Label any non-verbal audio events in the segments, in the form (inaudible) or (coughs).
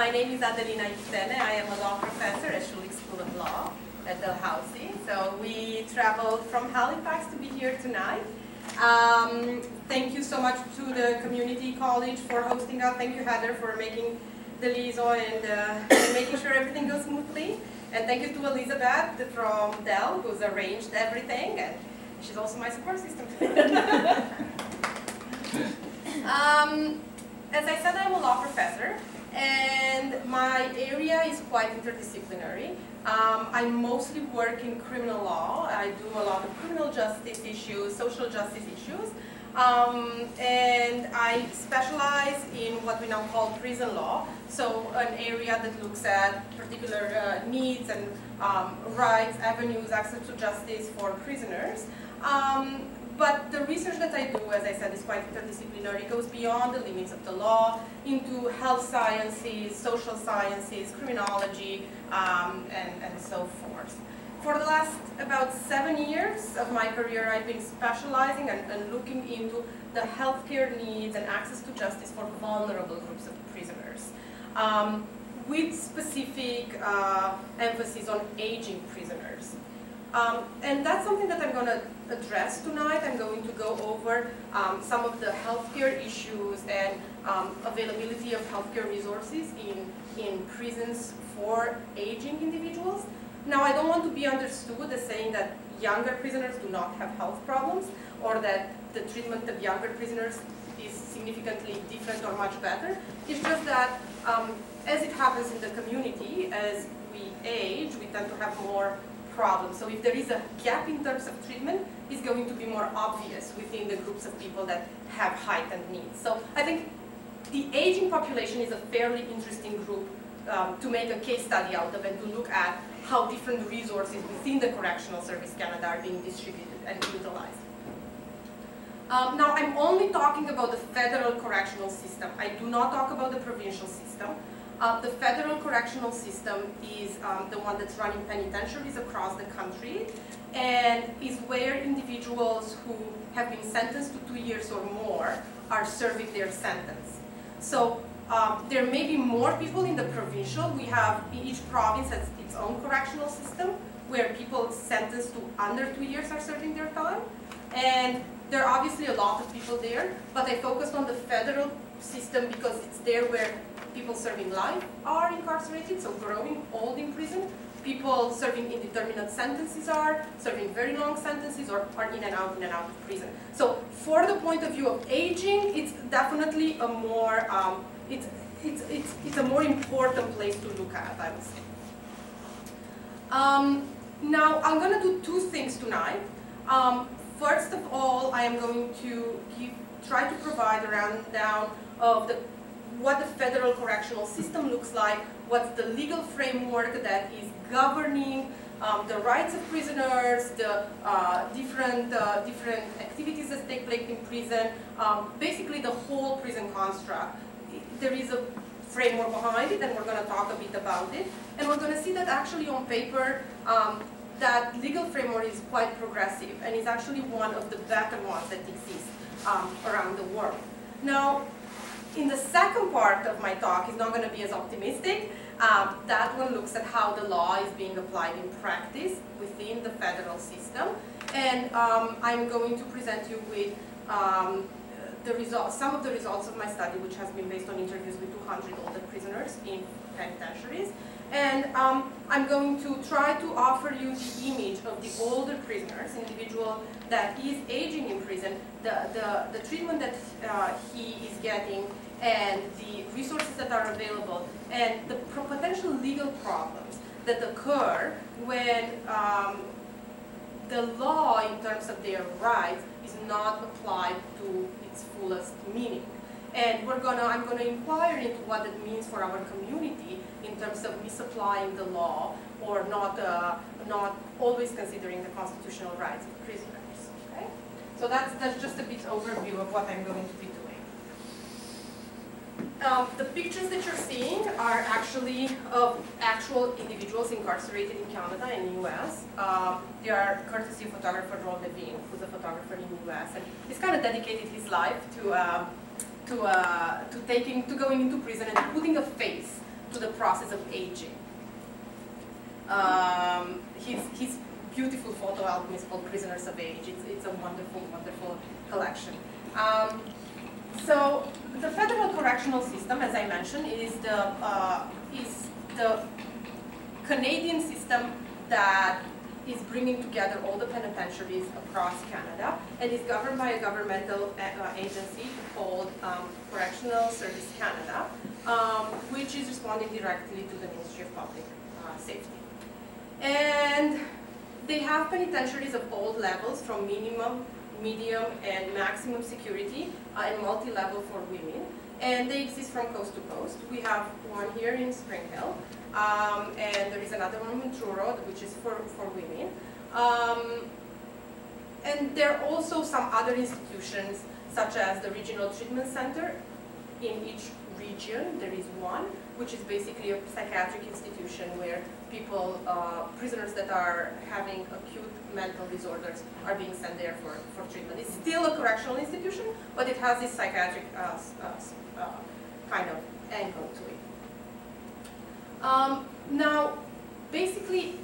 my name is Adelina Iftene. I am a law professor at Schulich School of Law at Dalhousie. So we traveled from Halifax to be here tonight. Um, thank you so much to the community college for hosting us. Thank you, Heather, for making the liaison and, uh, (coughs) making sure everything goes smoothly. And thank you to Elizabeth from Dal, who's arranged everything. And she's also my support system. (laughs) um, as I said, I'm a law professor, and my area is quite interdisciplinary. Um, I mostly work in criminal law. I do a lot of criminal justice issues, social justice issues, um, and I specialize in what we now call prison law, so an area that looks at particular uh, needs and um, rights, avenues, access to justice for prisoners. Um, but the research that I do, as I said, is quite interdisciplinary. It goes beyond the limits of the law into health sciences, social sciences, criminology, um, and, and so forth. For the last about seven years of my career, I've been specializing and, and looking into the healthcare needs and access to justice for vulnerable groups of prisoners. Um, with specific uh, emphasis on aging prisoners. Um, and that's something that I'm going to address tonight. I'm going to go over um, some of the healthcare issues and um, availability of healthcare resources in, in prisons for aging individuals. Now, I don't want to be understood as saying that younger prisoners do not have health problems or that the treatment of younger prisoners is significantly different or much better. It's just that um, as it happens in the community, as we age, we tend to have more problem. So if there is a gap in terms of treatment, it's going to be more obvious within the groups of people that have heightened needs. So I think the aging population is a fairly interesting group um, to make a case study out of and to look at how different resources within the Correctional Service Canada are being distributed and utilized. Um, now, I'm only talking about the federal correctional system. I do not talk about the provincial system. Uh, the federal correctional system is um, the one that's running penitentiaries across the country and is where individuals who have been sentenced to two years or more are serving their sentence. So um, there may be more people in the provincial. We have, each province has its own correctional system where people sentenced to under two years are serving their time. And there are obviously a lot of people there, but I focused on the federal system because it's there where people serving life are incarcerated, so growing old in prison. People serving indeterminate sentences are, serving very long sentences, or are in and out, in and out of prison. So for the point of view of aging, it's definitely a more, um, it's, it's, it's, it's a more important place to look at, I would say. Um, now, I'm going to do two things tonight. Um, first of all, I am going to give, try to provide a rundown of the what the federal correctional system looks like, what's the legal framework that is governing um, the rights of prisoners, the uh, different, uh, different activities that take place in prison, um, basically the whole prison construct. There is a framework behind it, and we're going to talk a bit about it. And we're going to see that actually on paper, um, that legal framework is quite progressive, and is actually one of the better ones that exist um, around the world. Now, in the second part of my talk is not going to be as optimistic. Um, that one looks at how the law is being applied in practice within the federal system. And um, I'm going to present you with um, the results, some of the results of my study, which has been based on interviews with 200 older prisoners in penitentiaries. And um, I'm going to try to offer you the image of the older prisoners, individual that is aging in prison, the, the, the treatment that uh, he is getting, and the resources that are available, and the potential legal problems that occur when um, the law in terms of their rights is not applied to its fullest meaning. And we're gonna, I'm gonna inquire into what it means for our community terms of misapplying the law or not, uh, not always considering the constitutional rights of prisoners. Okay? So that's, that's just a bit overview of what I'm going to be doing. Um, the pictures that you're seeing are actually of actual individuals incarcerated in Canada and the US. Uh, they are courtesy of photographer Ron Levine, who's a photographer in the US. And he's kind of dedicated his life to, uh, to, to, taking, to going into prison and putting a face to the process of aging. Um, his, his beautiful photo album is called Prisoners of Age. It's, it's a wonderful, wonderful collection. Um, so the federal correctional system, as I mentioned, is the, uh, is the Canadian system that is bringing together all the penitentiaries across Canada and is governed by a governmental uh, agency called um, Correctional Service Canada, um, which is responding directly to the Ministry of Public uh, Safety. And they have penitentiaries of all levels from minimum, medium, and maximum security uh, and multi-level for women. And they exist from coast to coast. We have one here in Spring Hill, um, and there is another one in Truro, which is for, for women. Um, and there are also some other institutions, such as the Regional Treatment Center. In each region, there is one, which is basically a psychiatric institution where people, uh, prisoners that are having acute mental disorders are being sent there for, for treatment. It's still a correctional institution, but it has this psychiatric uh, uh, uh, kind of angle to it. Um, now, basically,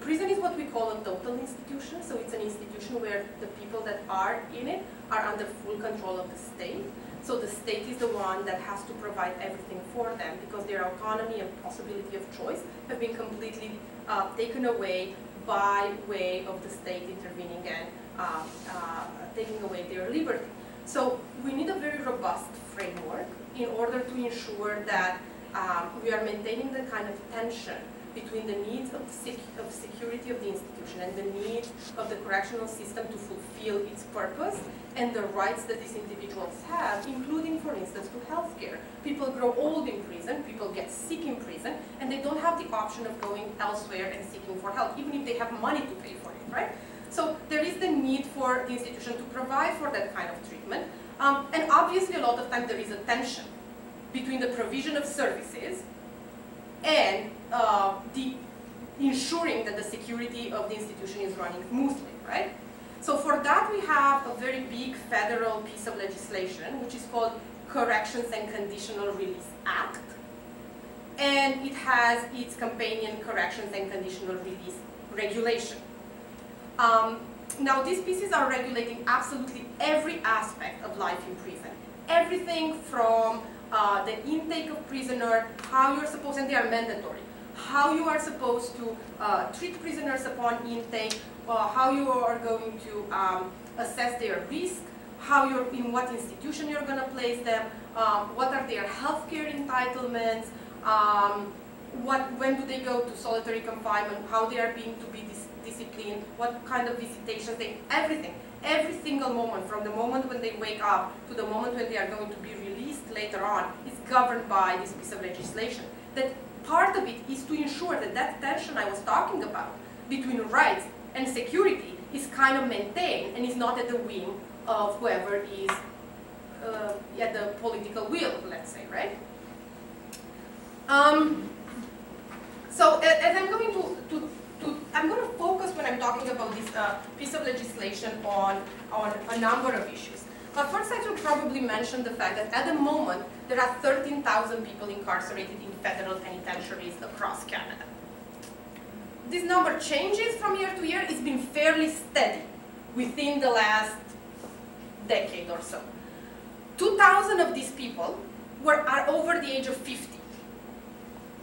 prison is what we call a total institution, so it's an institution where the people that are in it are under full control of the state. So the state is the one that has to provide everything for them because their autonomy and possibility of choice have been completely uh, taken away by way of the state intervening and uh, uh, taking away their liberty. So we need a very robust framework in order to ensure that um, we are maintaining the kind of tension between the needs of, sec of security of the institution and the need of the correctional system to fulfill its purpose and the rights that these individuals have, including, for instance, to health care. People grow old in prison, people get sick in prison, and they don't have the option of going elsewhere and seeking for help, even if they have money to pay for it, right? So there is the need for the institution to provide for that kind of treatment. Um, and obviously, a lot of times there is a tension between the provision of services and uh, the ensuring that the security of the institution is running smoothly, right? So for that we have a very big federal piece of legislation which is called Corrections and Conditional Release Act. And it has its companion Corrections and Conditional Release Regulation. Um, now these pieces are regulating absolutely every aspect of life in prison. Everything from uh, the intake of prisoner, how you're supposed, and they are mandatory, how you are supposed to uh, treat prisoners upon intake, uh, how you are going to um, assess their risk, how you're, in what institution you're going to place them, um, what are their healthcare entitlements, um, what, when do they go to solitary confinement, how they are being to be dis disciplined, what kind of visitations, they, everything. Every single moment, from the moment when they wake up to the moment when they are going to be released later on, is governed by this piece of legislation. That part of it is to ensure that that tension I was talking about between rights and security is kind of maintained and is not at the whim of whoever is uh, at the political will, let's say, right? Um, so as I'm going to, to, to, I'm going to focus when I'm talking about this uh, piece of legislation on, on a number of issues. But first I should probably mention the fact that at the moment there are 13,000 people incarcerated in federal penitentiaries across Canada this number changes from year to year. It's been fairly steady within the last decade or so. 2,000 of these people were, are over the age of 50.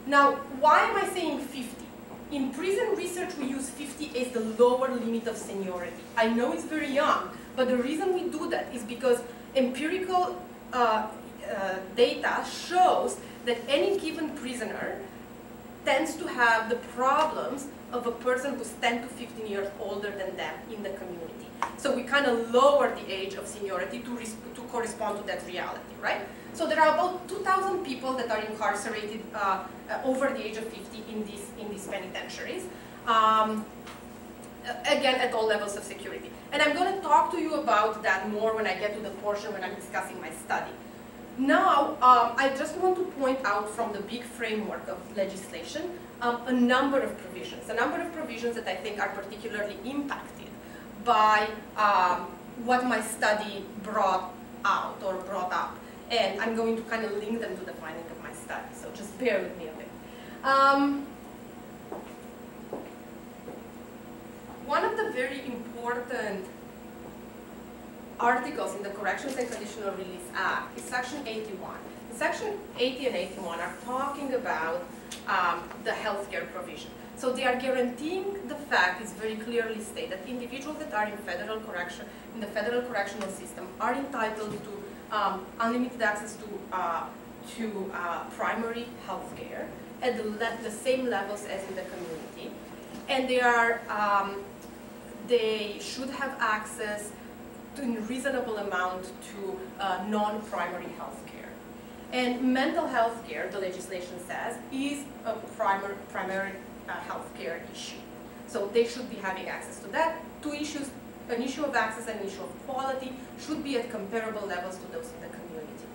Now, why am I saying 50? In prison research, we use 50 as the lower limit of seniority. I know it's very young, but the reason we do that is because empirical uh, uh, data shows that any given prisoner tends to have the problems of a person who's 10 to 15 years older than them in the community. So we kind of lower the age of seniority to, to correspond to that reality, right? So there are about 2,000 people that are incarcerated uh, uh, over the age of 50 in these, in these penitentiaries. Um, again, at all levels of security. And I'm going to talk to you about that more when I get to the portion when I'm discussing my study. Now, um, I just want to point out from the big framework of legislation um, a number of provisions, a number of provisions that I think are particularly impacted by um, what my study brought out or brought up. And I'm going to kind of link them to the finding of my study, so just bear with me a bit. Um, one of the very important articles in the Corrections and Conditional Release Act is Section 81. Section 80 and 81 are talking about um, the healthcare provision. So they are guaranteeing the fact, it's very clearly stated, that individuals that are in federal correction, in the federal correctional system are entitled to um, unlimited access to, uh, to uh, primary healthcare at the, the, same levels as in the community. And they are, um, they should have access to, in reasonable amount to uh, non-primary health care. And mental health care, the legislation says, is a primary, primary uh, healthcare issue. So they should be having access to that. Two issues, an issue of access and an issue of quality should be at comparable levels to those in the community.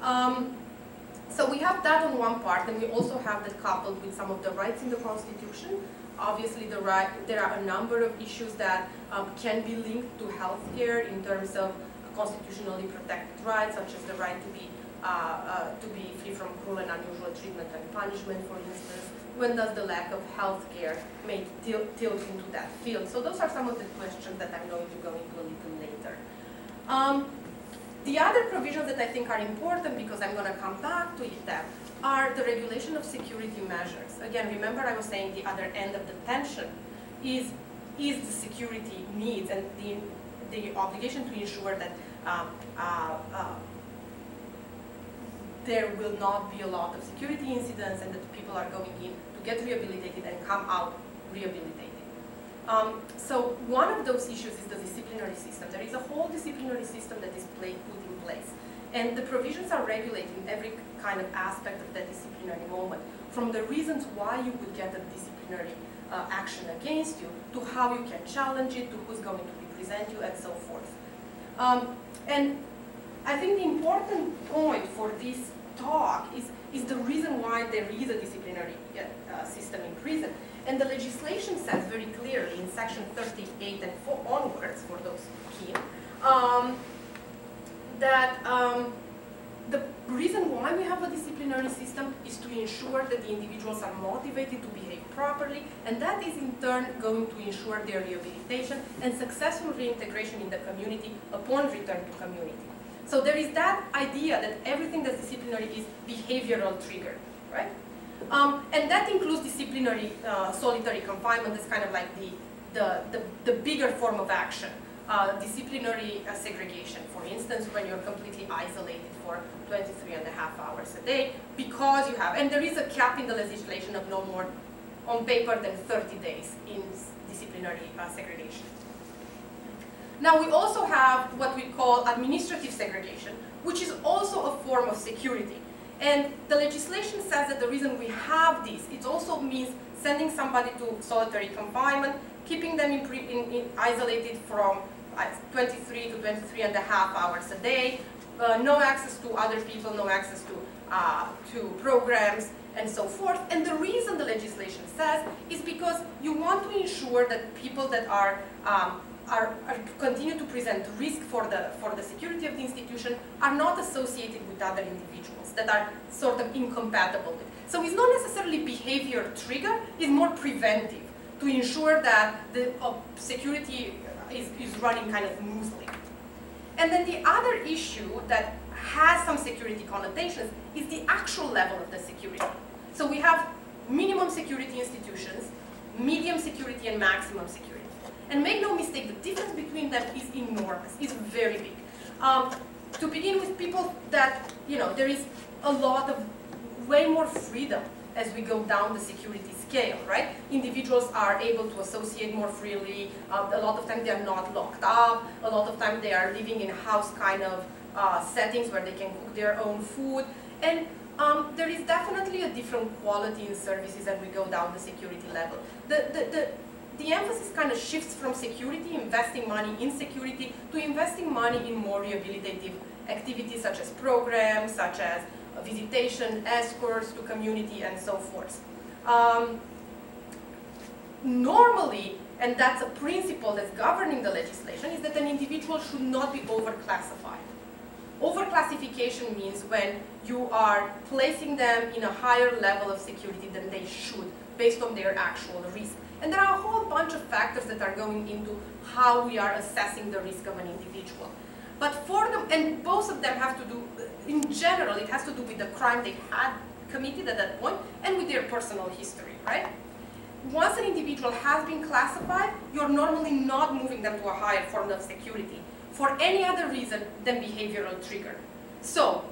Um, so we have that on one part, and we also have that coupled with some of the rights in the Constitution. Obviously, the right, there are a number of issues that um, can be linked to healthcare in terms of constitutionally protected rights, such as the right to be uh, uh, to be free from cruel and unusual treatment and punishment, for instance, when does the lack of health care make tilt, tilt into that field? So those are some of the questions that I'm going to go into a little later. Um, the other provisions that I think are important, because I'm going to come back to them, are the regulation of security measures. Again, remember I was saying the other end of the tension is, is the security needs and the, the obligation to ensure that um, uh, uh, there will not be a lot of security incidents and that people are going in to get rehabilitated and come out rehabilitated. Um, so one of those issues is the disciplinary system. There is a whole disciplinary system that is put in place. And the provisions are regulating every kind of aspect of that disciplinary moment, from the reasons why you would get a disciplinary uh, action against you, to how you can challenge it, to who's going to represent you, and so forth. Um, and I think the important point for this talk is, is the reason why there is a disciplinary uh, system in prison. And the legislation says very clearly in section 38 and onwards, for those keen, um, that um, the reason why we have a disciplinary system is to ensure that the individuals are motivated to behave properly, and that is in turn going to ensure their rehabilitation and successful reintegration in the community upon return to community. So there is that idea that everything that's disciplinary is behavioral trigger, right? Um, and that includes disciplinary uh, solitary confinement as kind of like the, the, the, the bigger form of action. Uh, disciplinary uh, segregation, for instance, when you're completely isolated for 23 and a half hours a day because you have, and there is a cap in the legislation of no more on paper than 30 days in disciplinary uh, segregation. Now we also have what we call administrative segregation, which is also a form of security. And the legislation says that the reason we have this, it also means sending somebody to solitary confinement, keeping them in, in, in isolated from 23 to 23 and a half hours a day, uh, no access to other people, no access to, uh, to programs, and so forth. And the reason the legislation says is because you want to ensure that people that are um, are, are, continue to present risk for the, for the security of the institution are not associated with other individuals that are sort of incompatible with. So it's not necessarily behavior trigger, it's more preventive to ensure that the uh, security is, is running kind of smoothly. And then the other issue that has some security connotations is the actual level of the security. So we have minimum security institutions, medium security and maximum security. And make no mistake, the difference between them is enormous, it's very big. Um, to begin with people that, you know, there is a lot of, way more freedom as we go down the security scale, right? Individuals are able to associate more freely. Uh, a lot of times they are not locked up. A lot of times they are living in house kind of uh, settings where they can cook their own food. And um, there is definitely a different quality in services as we go down the security level. The, the, the, the emphasis kind of shifts from security, investing money in security, to investing money in more rehabilitative activities such as programs, such as visitation, escorts to community, and so forth. Um, normally, and that's a principle that's governing the legislation, is that an individual should not be overclassified. Overclassification means when you are placing them in a higher level of security than they should based on their actual risk. And there are a whole bunch of factors that are going into how we are assessing the risk of an individual. But for them, and both of them have to do, in general, it has to do with the crime they had committed at that point and with their personal history, right? Once an individual has been classified, you're normally not moving them to a higher form of security for any other reason than behavioral trigger. So,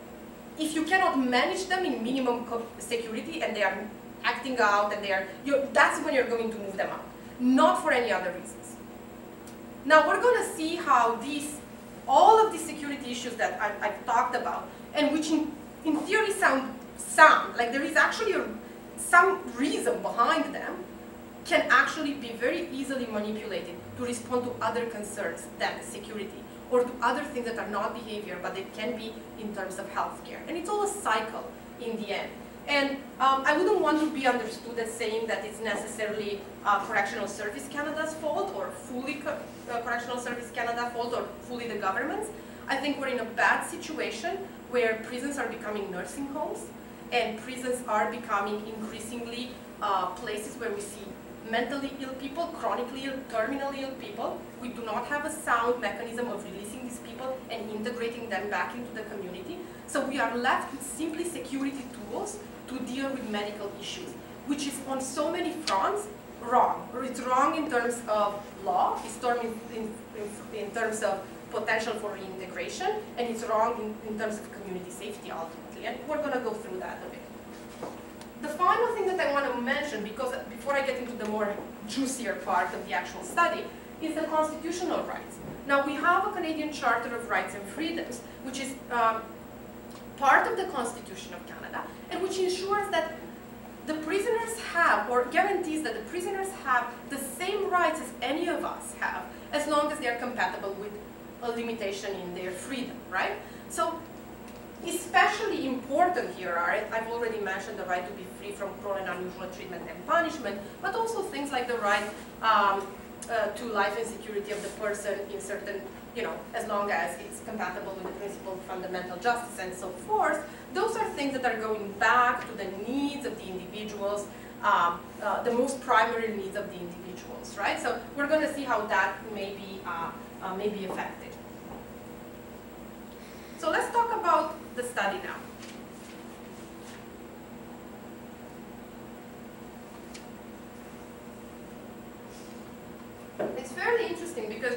if you cannot manage them in minimum security and they are acting out and they are, that's when you're going to move them out, not for any other reasons. Now we're going to see how these, all of these security issues that I, have talked about, and which in, in theory sound sound, like there is actually a, some reason behind them, can actually be very easily manipulated to respond to other concerns than security or to other things that are not behavior, but they can be in terms of healthcare. And it's all a cycle in the end. And um, I wouldn't want to be understood as saying that it's necessarily uh, Correctional Service Canada's fault or fully co uh, Correctional Service Canada fault or fully the government's. I think we're in a bad situation where prisons are becoming nursing homes and prisons are becoming increasingly uh, places where we see mentally ill people, chronically ill, terminally ill people. We do not have a sound mechanism of releasing these people and integrating them back into the community. So we are left with simply security tools to deal with medical issues, which is on so many fronts wrong. It's wrong in terms of law, it's in, in, in terms of potential for reintegration, and it's wrong in, in terms of community safety ultimately. And we're going to go through that a bit. The final thing that I want to mention, because before I get into the more juicier part of the actual study, is the constitutional rights. Now we have a Canadian Charter of Rights and Freedoms, which is um, part of the Constitution of Canada, and which ensures that the prisoners have, or guarantees that the prisoners have the same rights as any of us have, as long as they are compatible with a limitation in their freedom, right? So, especially important here are, I've already mentioned the right to be free from cruel and unusual treatment and punishment, but also things like the right um, uh, to life and security of the person in certain you know, as long as it's compatible with the principle of fundamental justice and so forth, those are things that are going back to the needs of the individuals, um, uh, the most primary needs of the individuals, right? So we're going to see how that may be, uh, uh, may be affected. So let's talk about the study now. It's fairly interesting because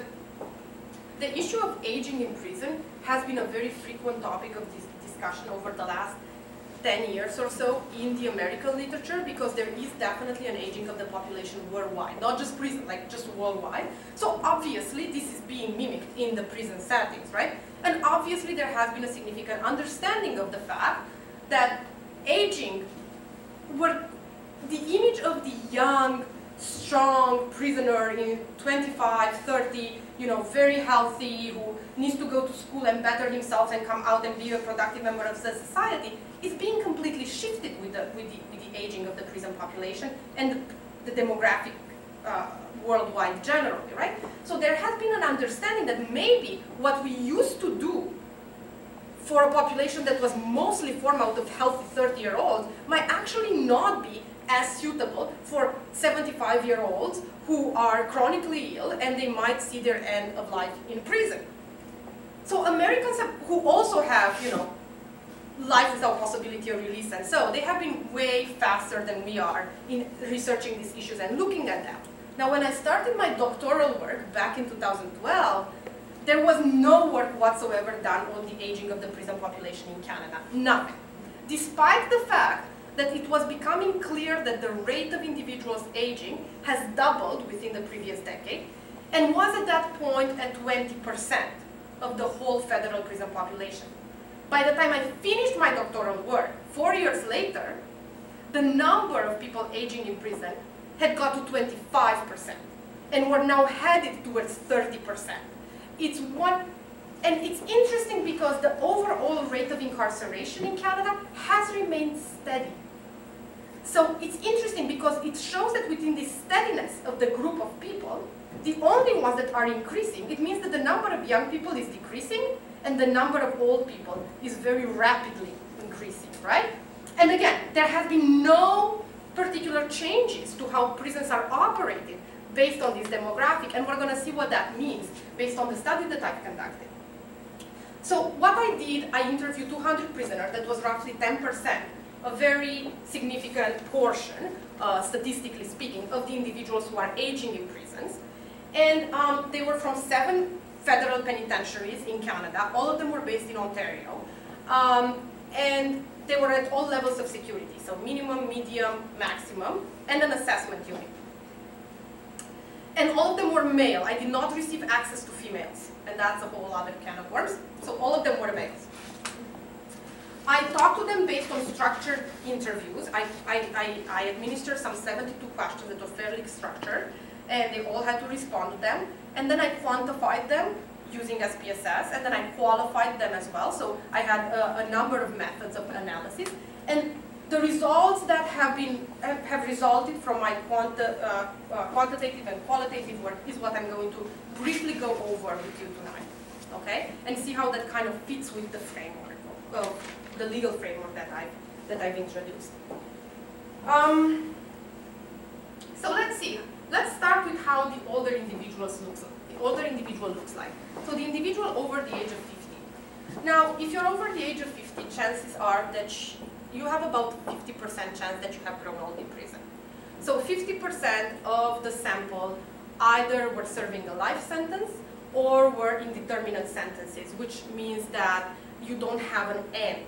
the issue of aging in prison has been a very frequent topic of this discussion over the last 10 years or so in the American literature because there is definitely an aging of the population worldwide, not just prison, like just worldwide. So obviously this is being mimicked in the prison settings, right? And obviously there has been a significant understanding of the fact that aging, were the image of the young, strong prisoner in 25, 30, you know, very healthy, who needs to go to school and better himself and come out and be a productive member of the society, is being completely shifted with the, with the, with the aging of the prison population and the, the demographic uh, worldwide generally, right? So there has been an understanding that maybe what we used to do for a population that was mostly formed out of healthy 30-year-olds might actually not be as suitable for 75-year-olds who are chronically ill and they might see their end of life in prison. So Americans have, who also have, you know, life without possibility of release and so, they have been way faster than we are in researching these issues and looking at them. Now when I started my doctoral work back in 2012, there was no work whatsoever done on the aging of the prison population in Canada. None. Despite the fact that it was becoming clear that the rate of individuals aging has doubled within the previous decade and was at that point at 20% of the whole federal prison population. By the time I finished my doctoral work, four years later, the number of people aging in prison had got to 25% and we're now headed towards 30%. It's one, and it's interesting because the overall rate of incarceration in Canada has remained steady so it's interesting because it shows that within the steadiness of the group of people, the only ones that are increasing, it means that the number of young people is decreasing and the number of old people is very rapidly increasing, right? And again, there has been no particular changes to how prisons are operated based on this demographic, and we're going to see what that means based on the study that I've conducted. So what I did, I interviewed 200 prisoners, that was roughly 10%, a very significant portion, uh, statistically speaking, of the individuals who are aging in prisons. And um, they were from seven federal penitentiaries in Canada. All of them were based in Ontario. Um, and they were at all levels of security, so minimum, medium, maximum, and an assessment unit. And all of them were male. I did not receive access to females, and that's a whole other can of worms. So all of them were males. I talked to them based on structured interviews. I, I, I, I administered some 72 questions that were fairly structured, and they all had to respond to them. And then I quantified them using SPSS, and then I qualified them as well. So I had a, a number of methods of analysis. And the results that have been have resulted from my quanti uh, uh, quantitative and qualitative work is what I'm going to briefly go over with you tonight, okay? And see how that kind of fits with the framework, of the legal framework that I've that I've introduced. Um, so let's see. Let's start with how the older individuals looks older individual looks like. So the individual over the age of 50. Now, if you're over the age of 50, chances are that you have about 50% chance that you have grown old in prison. So 50% of the sample either were serving a life sentence or were indeterminate sentences, which means that you don't have an end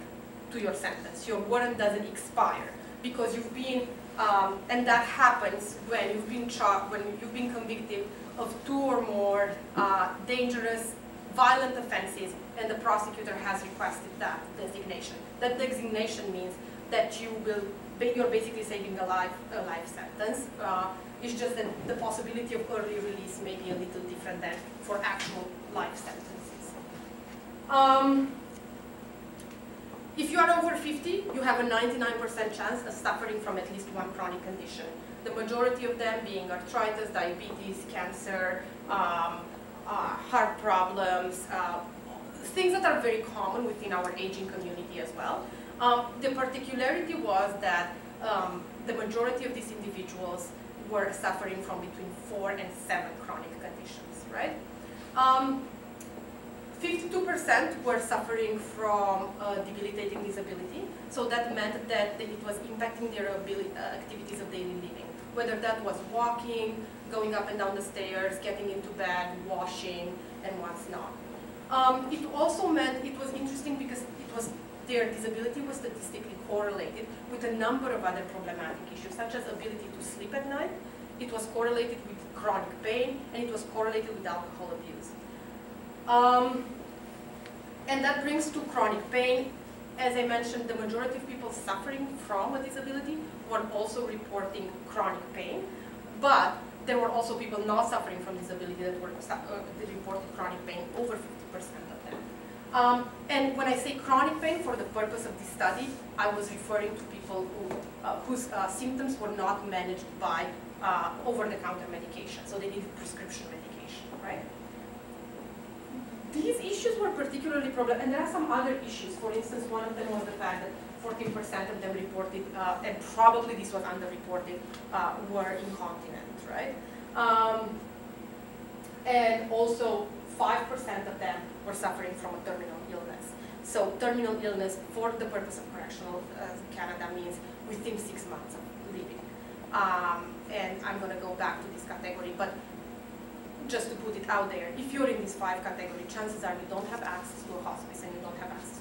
to your sentence. Your warrant doesn't expire because you've been, um, and that happens when you've been charged, when you've been convicted of two or more uh, dangerous, violent offenses, and the prosecutor has requested that designation. That designation means that you will, you're basically saving a life, a life sentence. Uh, it's just that the possibility of early release may be a little different than for actual life sentences. Um, if you are over 50, you have a 99% chance of suffering from at least one chronic condition. The majority of them being arthritis, diabetes, cancer, um, uh, heart problems, uh, things that are very common within our aging community as well. Um, the particularity was that um, the majority of these individuals were suffering from between four and seven chronic conditions, right? 52% um, were suffering from debilitating disability, so that meant that it was impacting their ability, uh, activities of daily living, whether that was walking, going up and down the stairs, getting into bed, washing, and what's not. Um, it also meant it was interesting because it was their disability was statistically correlated with a number of other problematic issues, such as ability to sleep at night. It was correlated with chronic pain, and it was correlated with alcohol abuse. Um, and that brings to chronic pain. As I mentioned, the majority of people suffering from a disability were also reporting chronic pain, but there were also people not suffering from disability that were uh, reported chronic pain, over 50% of them. Um, and when I say chronic pain, for the purpose of this study, I was referring to people who, uh, whose uh, symptoms were not managed by uh, over-the-counter medication, so they needed prescription medication, right? These issues were particularly problematic, and there are some other issues. For instance, one of them was the fact that 14% of them reported, uh, and probably this was underreported, uh, were incontinent right? Um, and also 5% of them were suffering from a terminal illness. So terminal illness for the purpose of correctional uh, Canada means within six months of living. Um, and I'm going to go back to this category, but just to put it out there, if you're in this five category, chances are you don't have access to a hospice and you don't have access.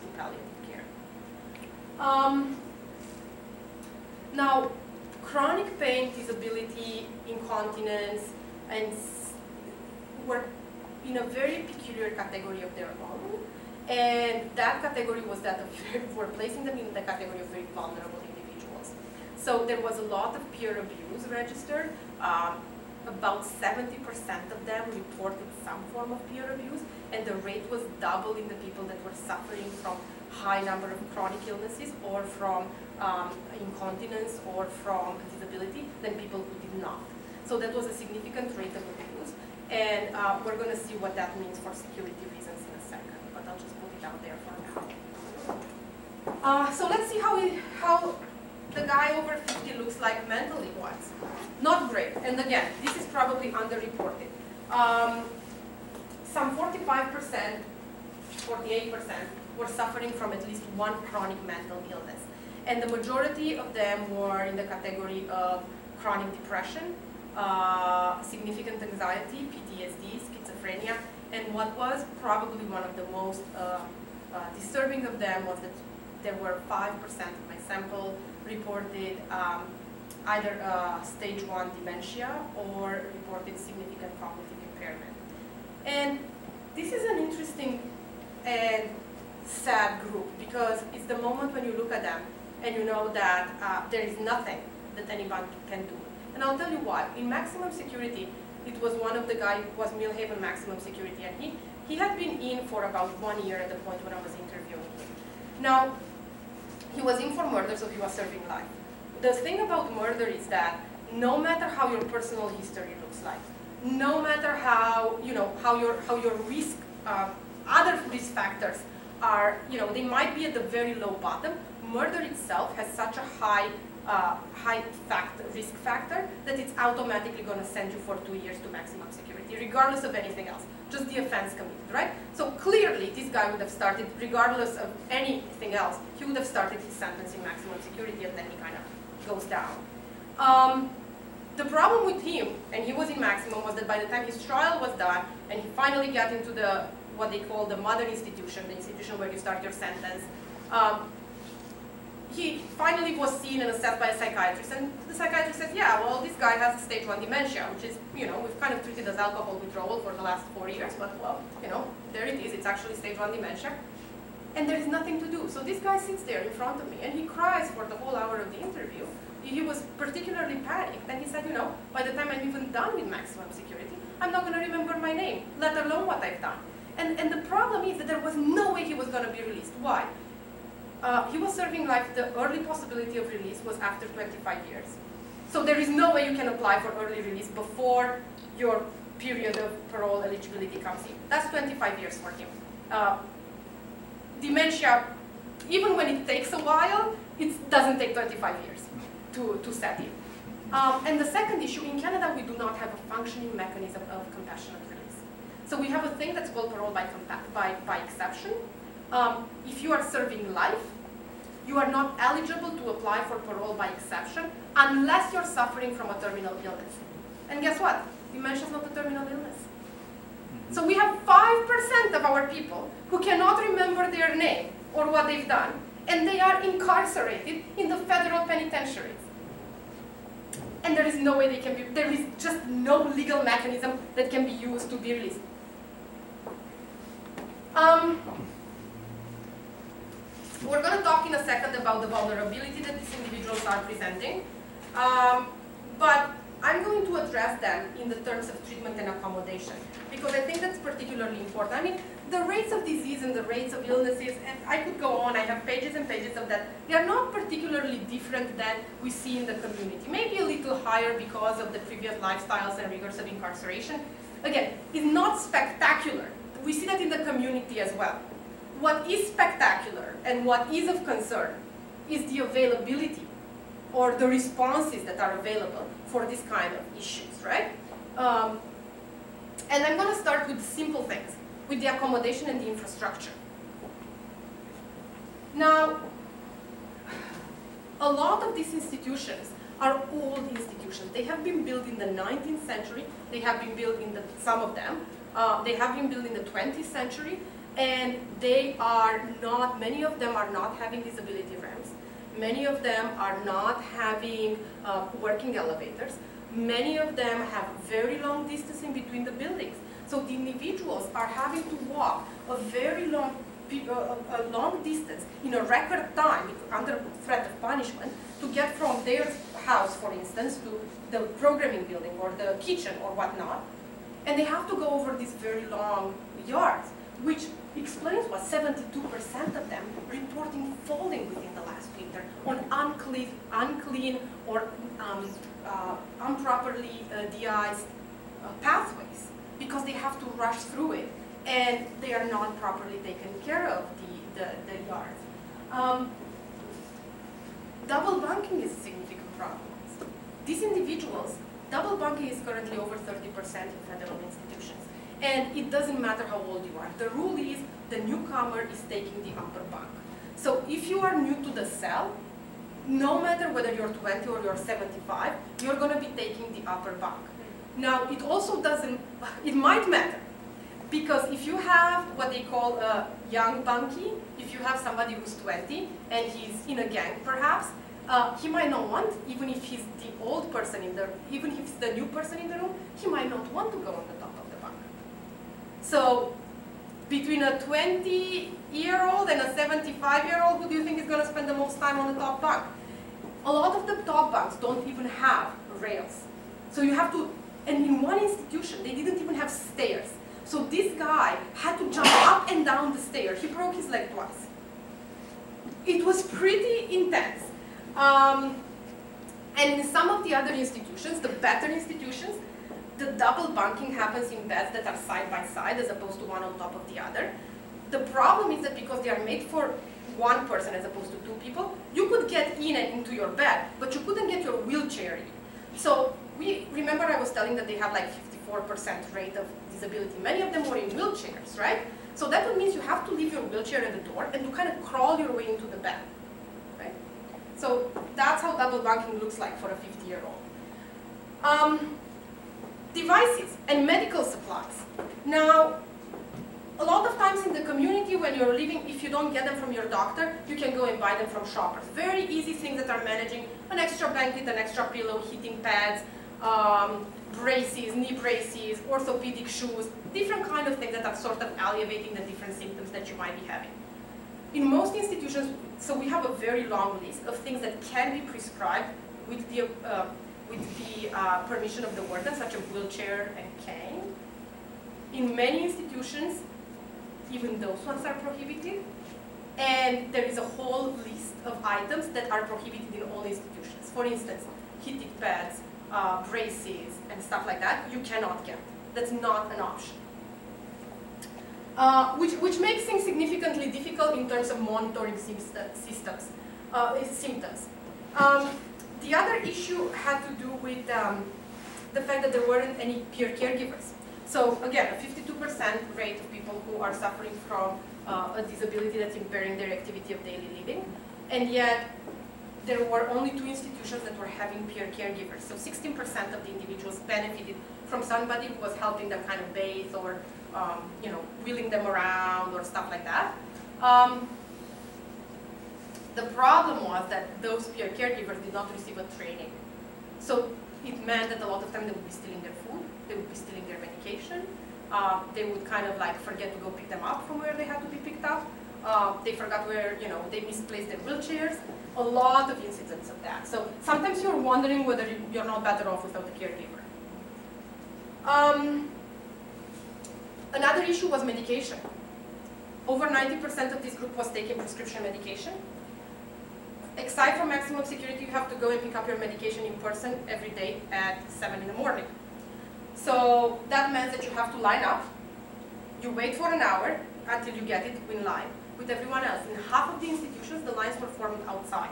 Um, now, chronic pain, disability, incontinence, and were in a very peculiar category of their own. And that category was that of, (laughs) we're placing them in the category of very vulnerable individuals. So there was a lot of peer abuse registered. Um, about 70% of them reported some form of peer abuse, and the rate was double in the people that were suffering from high number of chronic illnesses or from um, incontinence or from disability than people who did not. So that was a significant rate of abuse. And uh, we're going to see what that means for security reasons in a second. But I'll just put it out there for now. Uh, so let's see how, how the guy over 50 looks like mentally wise. Not great. And again, this is probably underreported. Um, some 45%, 48% were suffering from at least one chronic mental illness. And the majority of them were in the category of chronic depression, uh, significant anxiety, PTSD, schizophrenia, and what was probably one of the most uh, uh, disturbing of them was that there were 5% of my sample reported um, either uh, stage 1 dementia or reported significant cognitive impairment. And this is an interesting and sad group because it's the moment when you look at them and you know that uh, there is nothing that anyone can do. And I'll tell you why. In maximum security, it was one of the guys who was Millhaven maximum security, and he, he had been in for about one year at the point when I was interviewing him. Now, he was in for murder, so he was serving life. The thing about murder is that no matter how your personal history looks like, no matter how you know how your how your risk uh, other risk factors are you know they might be at the very low bottom. Murder itself has such a high uh, high risk factor that it's automatically going to send you for two years to maximum security, regardless of anything else, just the offense committed, right? So clearly, this guy would have started, regardless of anything else, he would have started his sentence in maximum security, and then he kind of goes down. Um, the problem with him, and he was in maximum, was that by the time his trial was done, and he finally got into the what they call the mother institution, the institution where you start your sentence, um, he finally was seen and assessed by a psychiatrist, and the psychiatrist said, yeah, well, this guy has stage one dementia, which is, you know, we've kind of treated as alcohol withdrawal for the last four years, but well, you know, there it is, it's actually stage one dementia. And there is nothing to do. So this guy sits there in front of me, and he cries for the whole hour of the interview. He was particularly panicked, and he said, you know, by the time I'm even done with maximum security, I'm not going to remember my name, let alone what I've done. And, and the problem is that there was no way he was going to be released. Why? uh, he was serving life, the early possibility of release was after 25 years. So there is no way you can apply for early release before your period of parole eligibility comes in. That's 25 years for him. Uh, dementia, even when it takes a while, it doesn't take 25 years to, to set in. Um, and the second issue, in Canada, we do not have a functioning mechanism of compassionate release. So we have a thing that's called parole by, by, by exception, um, if you are serving life, you are not eligible to apply for parole by exception unless you're suffering from a terminal illness. And guess what? Dementia is not a terminal illness. Mm-hmm. So we have 5% of our people who cannot remember their name or what they've done, and they are incarcerated in the federal penitentiaries. And there is no way they can be, there is just no legal mechanism that can be used to be released. Um, we're going to talk in a second about the vulnerability that these individuals are presenting, um, but I'm going to address them in the terms of treatment and accommodation because I think that's particularly important. I mean, the rates of disease and the rates of illnesses, and I could go on, I have pages and pages of that, they are not particularly different than we see in the community. Maybe a little higher because of the previous lifestyles and rigors of incarceration. Again, it's not spectacular. We see that in the community as well. What is spectacular and what is of concern is the availability or the responses that are available for this kind of issues, right? Um, and I'm going to start with simple things, with the accommodation and the infrastructure. Now, a lot of these institutions are old institutions. They have been built in the 19th century. They have been built in the, some of them. Uh, they have been built in the 20th century and they are not, many of them are not having disability ramps. Many of them are not having uh, working elevators. Many of them have very long distance in between the buildings. So the individuals are having to walk a very long, uh, a long distance in a record time under threat of punishment to get from their house, for instance, to the programming building or the kitchen or whatnot. And they have to go over these very long yards, which explains why 72% of them reporting falling within the last winter on unclean, unclean or um, uh, improperly uh, de-iced uh, pathways because they have to rush through it and they are not properly taken care of, the, the, the yards. Um, double bunking is a significant problem. These individuals, double bunking is currently over 30% in federal institutions. And it doesn't matter how old you are. The rule is the newcomer is taking the upper bunk. So if you are new to the cell, no matter whether you're 20 or you're 75, you're going to be taking the upper bunk. Now, it also doesn't, (laughs) it might matter. Because if you have what they call a young bunkie, if you have somebody who's 20 and he's in a gang perhaps, uh, he might not want, even if he's the old person in the, even if he's the new person in the room, he might not want to go on the top of the bunk. So between a 20 year old and a 75 year old, who do you think is going to spend the most time on the top bunk? A lot of the top bunks don't even have rails. So you have to, and in one institution, they didn't even have stairs. So this guy had to jump up and down the stairs. He broke his leg twice. It was pretty intense. Um, and in some of the other institutions, the better institutions, the double bunking happens in beds that are side by side as opposed to one on top of the other. The problem is that because they are made for one person as opposed to two people, you could get in and into your bed, but you couldn't get your wheelchair in. So we remember I was telling that they have like 54% rate of disability. Many of them were in wheelchairs, right? So that means you have to leave your wheelchair at the door and to kind of crawl your way into the bed? So that's how double bunking looks like for a 50-year-old. Um, devices and medical supplies. Now, a lot of times in the community when you're living, if you don't get them from your doctor, you can go and buy them from shoppers. Very easy things that are managing an extra blanket, an extra pillow, heating pads, um, braces, knee braces, orthopedic shoes, different kind of things that are sort of alleviating the different symptoms that you might be having. In most institutions, so we have a very long list of things that can be prescribed with the, uh, with the uh, permission of the warden, such as wheelchair and cane. In many institutions, even those ones are prohibited. And there is a whole list of items that are prohibited in all institutions. For instance, heating pads, uh, braces, and stuff like that, you cannot get. That's not an option. Uh, which, which makes things significantly difficult in terms of monitoring systems, uh, symptoms. Um, the other issue had to do with um, the fact that there weren't any peer caregivers. So again, a 52% rate of people who are suffering from uh, a disability that's impairing their activity of daily living, and yet there were only two institutions that were having peer caregivers. So 16% of the individuals benefited from somebody who was helping them kind of bathe or, um, you know, wheeling them around or stuff like that. Um, the problem was that those peer caregivers did not receive a training. So it meant that a lot of time they would be stealing their food, they would be stealing their medication, uh, they would kind of like forget to go pick them up from where they had to be picked up. Uh, they forgot where, you know, they misplaced their wheelchairs. A lot of incidents of that. So sometimes you're wondering whether you're not better off without a caregiver. Um, another issue was medication. Over 90% of this group was taking prescription medication. Aside from maximum security, you have to go and pick up your medication in person every day at 7 in the morning. So that means that you have to line up. You wait for an hour until you get it in line with everyone else. In half of the institutions, the lines were formed outside.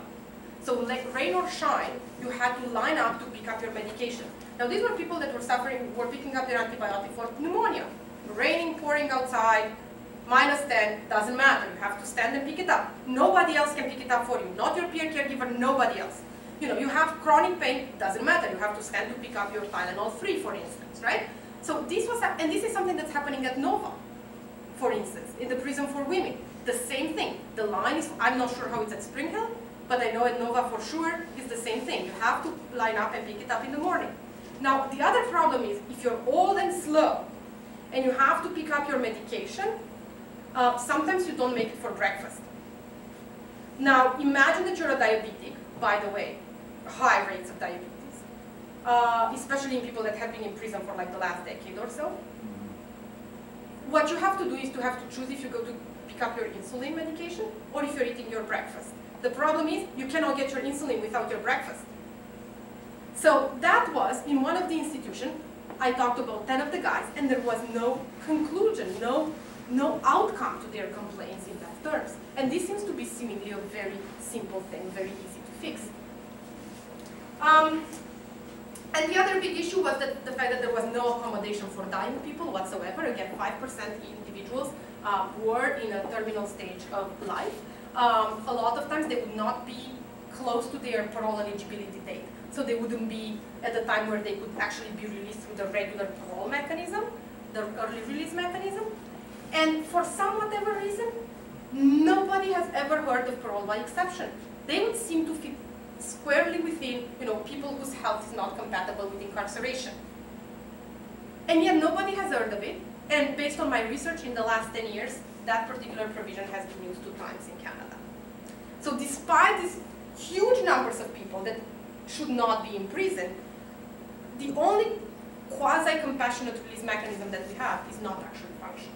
So like rain or shine, you had to line up to pick up your medication. Now these were people that were suffering, were picking up their antibiotic for pneumonia. Raining, pouring outside, minus 10, doesn't matter. You have to stand and pick it up. Nobody else can pick it up for you. Not your peer caregiver, nobody else. You know, you have chronic pain, doesn't matter. You have to stand to pick up your Tylenol 3, for instance, right? So this was, and this is something that's happening at NOVA, for instance, in the prison for women. The same thing. The line is, I'm not sure how it's at Springhill, but I know at NOVA for sure is the same thing. You have to line up and pick it up in the morning. Now, the other problem is, if you're old and slow, and you have to pick up your medication, uh, sometimes you don't make it for breakfast. Now, imagine that you're a diabetic, by the way, high rates of diabetes, uh, especially in people that have been in prison for like the last decade or so. What you have to do is to have to choose if you go to pick up your insulin medication or if you're eating your breakfast. The problem is you cannot get your insulin without your breakfast. So that was, in one of the institutions, I talked about 10 of the guys, and there was no conclusion, no, no outcome to their complaints in that terms. And this seems to be seemingly a very simple thing, very easy to fix. Um, and the other big issue was that the fact that there was no accommodation for dying people whatsoever. Again, 5% individuals uh, were in a terminal stage of life. Um, a lot of times they would not be close to their parole eligibility date. So they wouldn't be at the time where they could actually be released through the regular parole mechanism, the early release mechanism. And for some whatever reason, nobody has ever heard of parole by exception. They would seem to fit squarely within you know, people whose health is not compatible with incarceration. And yet nobody has heard of it. And based on my research in the last 10 years, that particular provision has been used two times in Canada. So despite these huge numbers of people that should not be in prison, the only quasi-compassionate release mechanism that we have is not actually functional.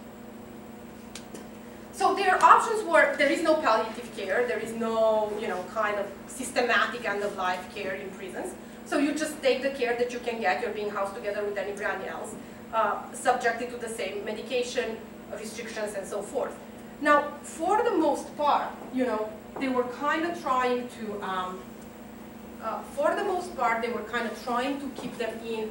So their options were, there is no palliative care, there is no, you know, kind of systematic end-of-life care in prisons. So you just take the care that you can get, you're being housed together with anybody else, uh, subjected to the same medication, restrictions, and so forth. Now, for the most part, you know, they were kind of trying to, um, uh, for the most part, they were kind of trying to keep them in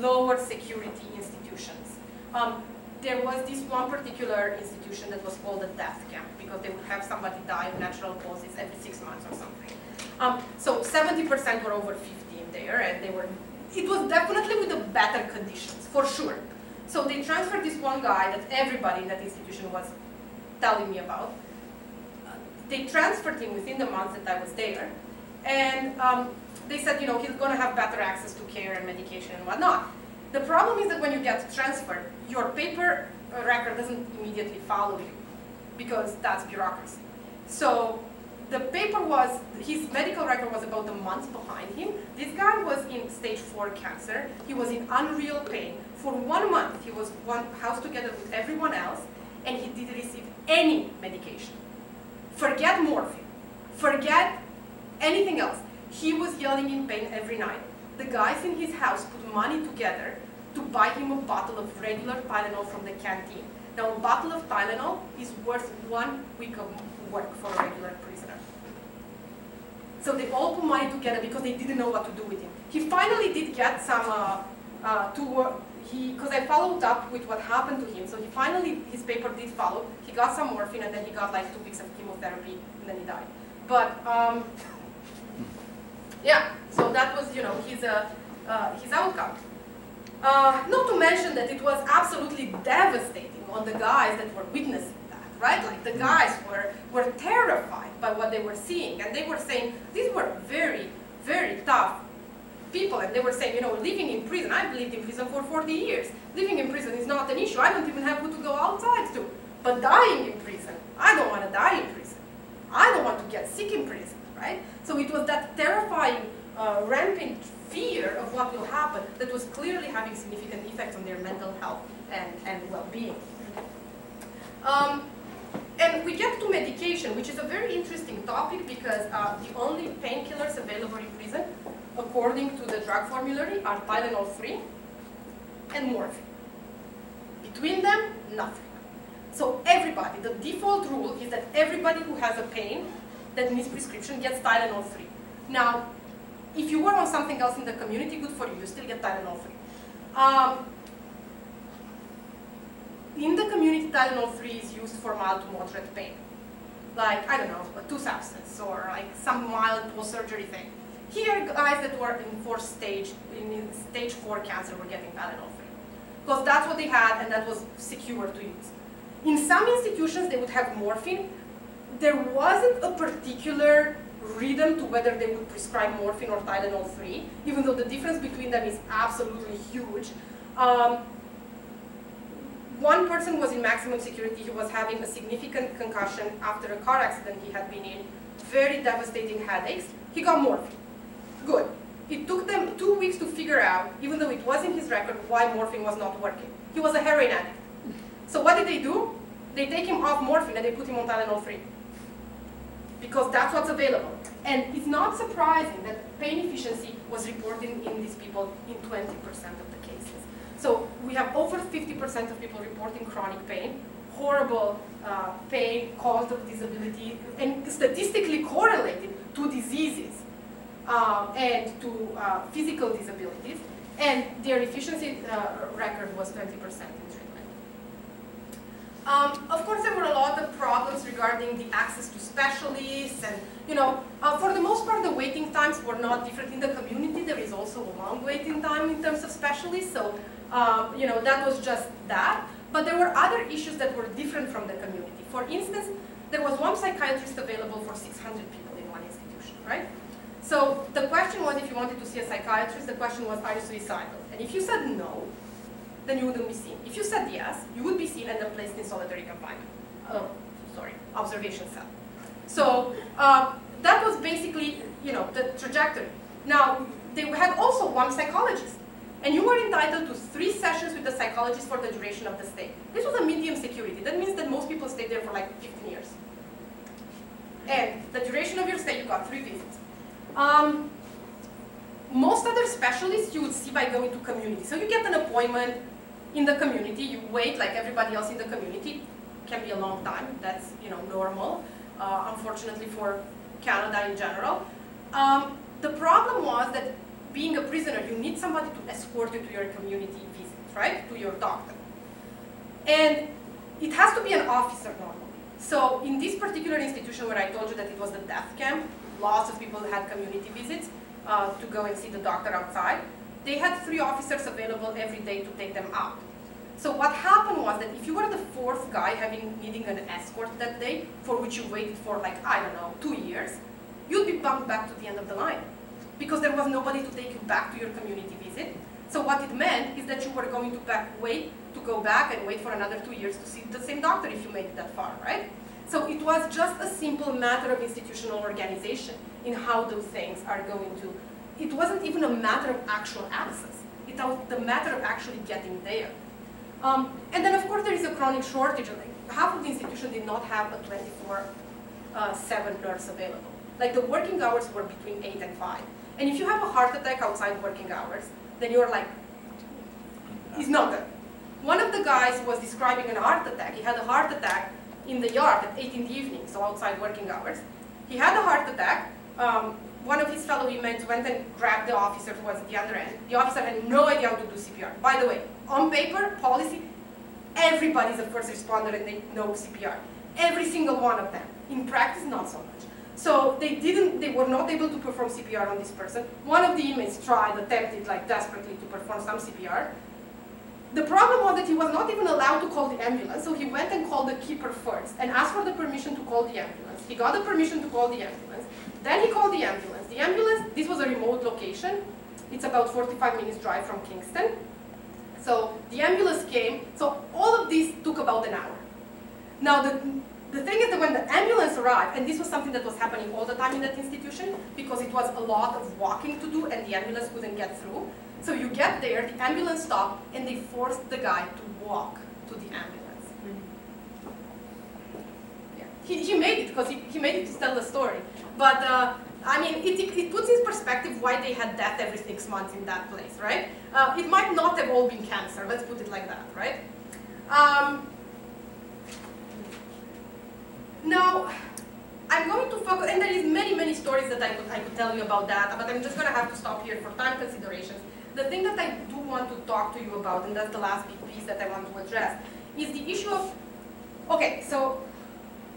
lower security institutions. Um, there was this one particular institution that was called a death camp because they would have somebody die of natural causes every six months or something. Um, so 70% were over 50 in there and they were, it was definitely with the better conditions, for sure. So they transferred this one guy that everybody in that institution was telling me about. They transferred him within the month that I was there and um, they said, you know, he's going to have better access to care and medication and whatnot. The problem is that when you get transferred, your paper record doesn't immediately follow you because that's bureaucracy. So the paper was, his medical record was about a month behind him. This guy was in stage four cancer. He was in unreal pain. For one month, he was one housed together with everyone else, and he didn't receive any medication. Forget morphine. Forget anything else. He was yelling in pain every night. The guys in his house put money together to buy him a bottle of regular Tylenol from the canteen. Now, a bottle of Tylenol is worth one week of work for a regular prisoner. So they all put money together because they didn't know what to do with him. He finally did get some uh, uh, to work. He, because I followed up with what happened to him, so he finally, his paper did follow. He got some morphine and then he got like two weeks of chemotherapy and then he died. But um, yeah, so that was, you know, his, uh, uh, his outcome. Uh, not to mention that it was absolutely devastating on the guys that were witnessing that, right? Like the guys were, were terrified by what they were seeing and they were saying, these were very, very tough people and they were saying, you know, living in prison, I've lived in prison for 40 years. Living in prison is not an issue. I don't even have who to go outside to. But dying in prison, I don't want to die in prison. I don't want to get sick in prison, right? So it was that terrifying, uh, rampant fear of what will happen that was clearly having significant effects on their mental health and, and well-being. Um, and we get to medication, which is a very interesting topic because uh, the only painkillers available in prison, according to the drug formulary, are Tylenol-3 and morphine. Between them, nothing. So everybody, the default rule is that everybody who has a pain that needs prescription gets Tylenol-3. Now, if you were on something else in the community, good for you, you still get Tylenol-3. Um, in the community, Tylenol-3 is used for mild to moderate pain. Like, I don't know, a tooth abscess or like some mild post-surgery thing. Here, guys that were in fourth stage, in stage four cancer were getting Tylenol-3. Because that's what they had and that was secure to use. In some institutions, they would have morphine. There wasn't a particular rhythm to whether they would prescribe morphine or Tylenol-3, even though the difference between them is absolutely huge. Um, one person was in maximum security. He was having a significant concussion after a car accident he had been in, very devastating headaches. He got morphine. Good. It took them two weeks to figure out, even though it was in his record, why morphine was not working. He was a heroin addict. So what did they do? They take him off morphine and they put him on Tylenol-3 because that's what's available. And it's not surprising that pain efficiency was reported in these people in 20% of the cases. So we have over 50% of people reporting chronic pain, horrible uh, pain caused of disability, and statistically correlated to diseases uh, and to uh, physical disabilities. And their efficiency uh, record was 20% in treatment. Um, of course, there were a lot of problems regarding the access to specialists and, you know, uh, for the most part, the waiting times were not different in the community. There is also a long waiting time in terms of specialists, so, uh, you know, that was just that. But there were other issues that were different from the community. For instance, there was one psychiatrist available for 600 people in one institution, right? So the question was, if you wanted to see a psychiatrist, the question was, are you suicidal? And if you said no, then you wouldn't be seen. If you said yes, you would be seen and then placed in solitary confinement. Oh, sorry, observation cell. So uh, that was basically, you know, the trajectory. Now, they had also one psychologist. And you were entitled to three sessions with the psychologist for the duration of the stay. This was a medium security. That means that most people stayed there for like 15 years. And the duration of your stay, you got three visits. Um, most other specialists you would see by going to community. So you get an appointment in the community, you wait like everybody else in the community, can be a long time, that's you know normal, uh, unfortunately for Canada in general. Um, the problem was that being a prisoner, you need somebody to escort you to your community visit, right, to your doctor. And it has to be an officer normally. So in this particular institution where I told you that it was the death camp, lots of people had community visits uh, to go and see the doctor outside. They had three officers available every day to take them out. So what happened was that if you were the fourth guy having needing an escort that day, for which you waited for like, I don't know, two years, you'd be bumped back to the end of the line because there was nobody to take you back to your community visit. So what it meant is that you were going to back, wait to go back and wait for another two years to see the same doctor if you made it that far, right? So it was just a simple matter of institutional organization in how those things are going to, it wasn't even a matter of actual access. It was the matter of actually getting there. Um, and then of course there is a chronic shortage. Like, half of the institution did not have a 24-7 uh, nurse available. Like the working hours were between 8 and 5. And if you have a heart attack outside working hours, then you're like, he's not there. One of the guys was describing an heart attack. He had a heart attack in the yard at 8 in the evening, so outside working hours. He had a heart attack. Um, one of his fellow inmates went and grabbed the officer who was at the other end. The officer had no idea how to do CPR. By the way, on paper, policy, everybody's a first responder and they know CPR. Every single one of them. In practice, not so much. So they didn't, they were not able to perform CPR on this person. One of the inmates tried, attempted like desperately to perform some CPR. The problem was that he was not even allowed to call the ambulance, so he went and called the keeper first and asked for the permission to call the ambulance. He got the permission to call the ambulance. Then he called the ambulance. The ambulance, this was a remote location. It's about 45 minutes drive from Kingston. So the ambulance came. So all of this took about an hour. Now the, the thing is that when the ambulance arrived, and this was something that was happening all the time in that institution, because it was a lot of walking to do and the ambulance couldn't get through, so you get there, the ambulance stopped, and they forced the guy to walk to the ambulance. Yeah. He, he made it, because he, he made it to tell the story. But, uh, I mean, it, it puts in perspective why they had death every six months in that place, right? Uh, it might not have all been cancer, let's put it like that, right? Um, now, I'm going to focus, and there is many, many stories that I could, I could tell you about that, but I'm just going to have to stop here for time considerations. The thing that I do want to talk to you about, and that's the last big piece that I want to address, is the issue of, okay, so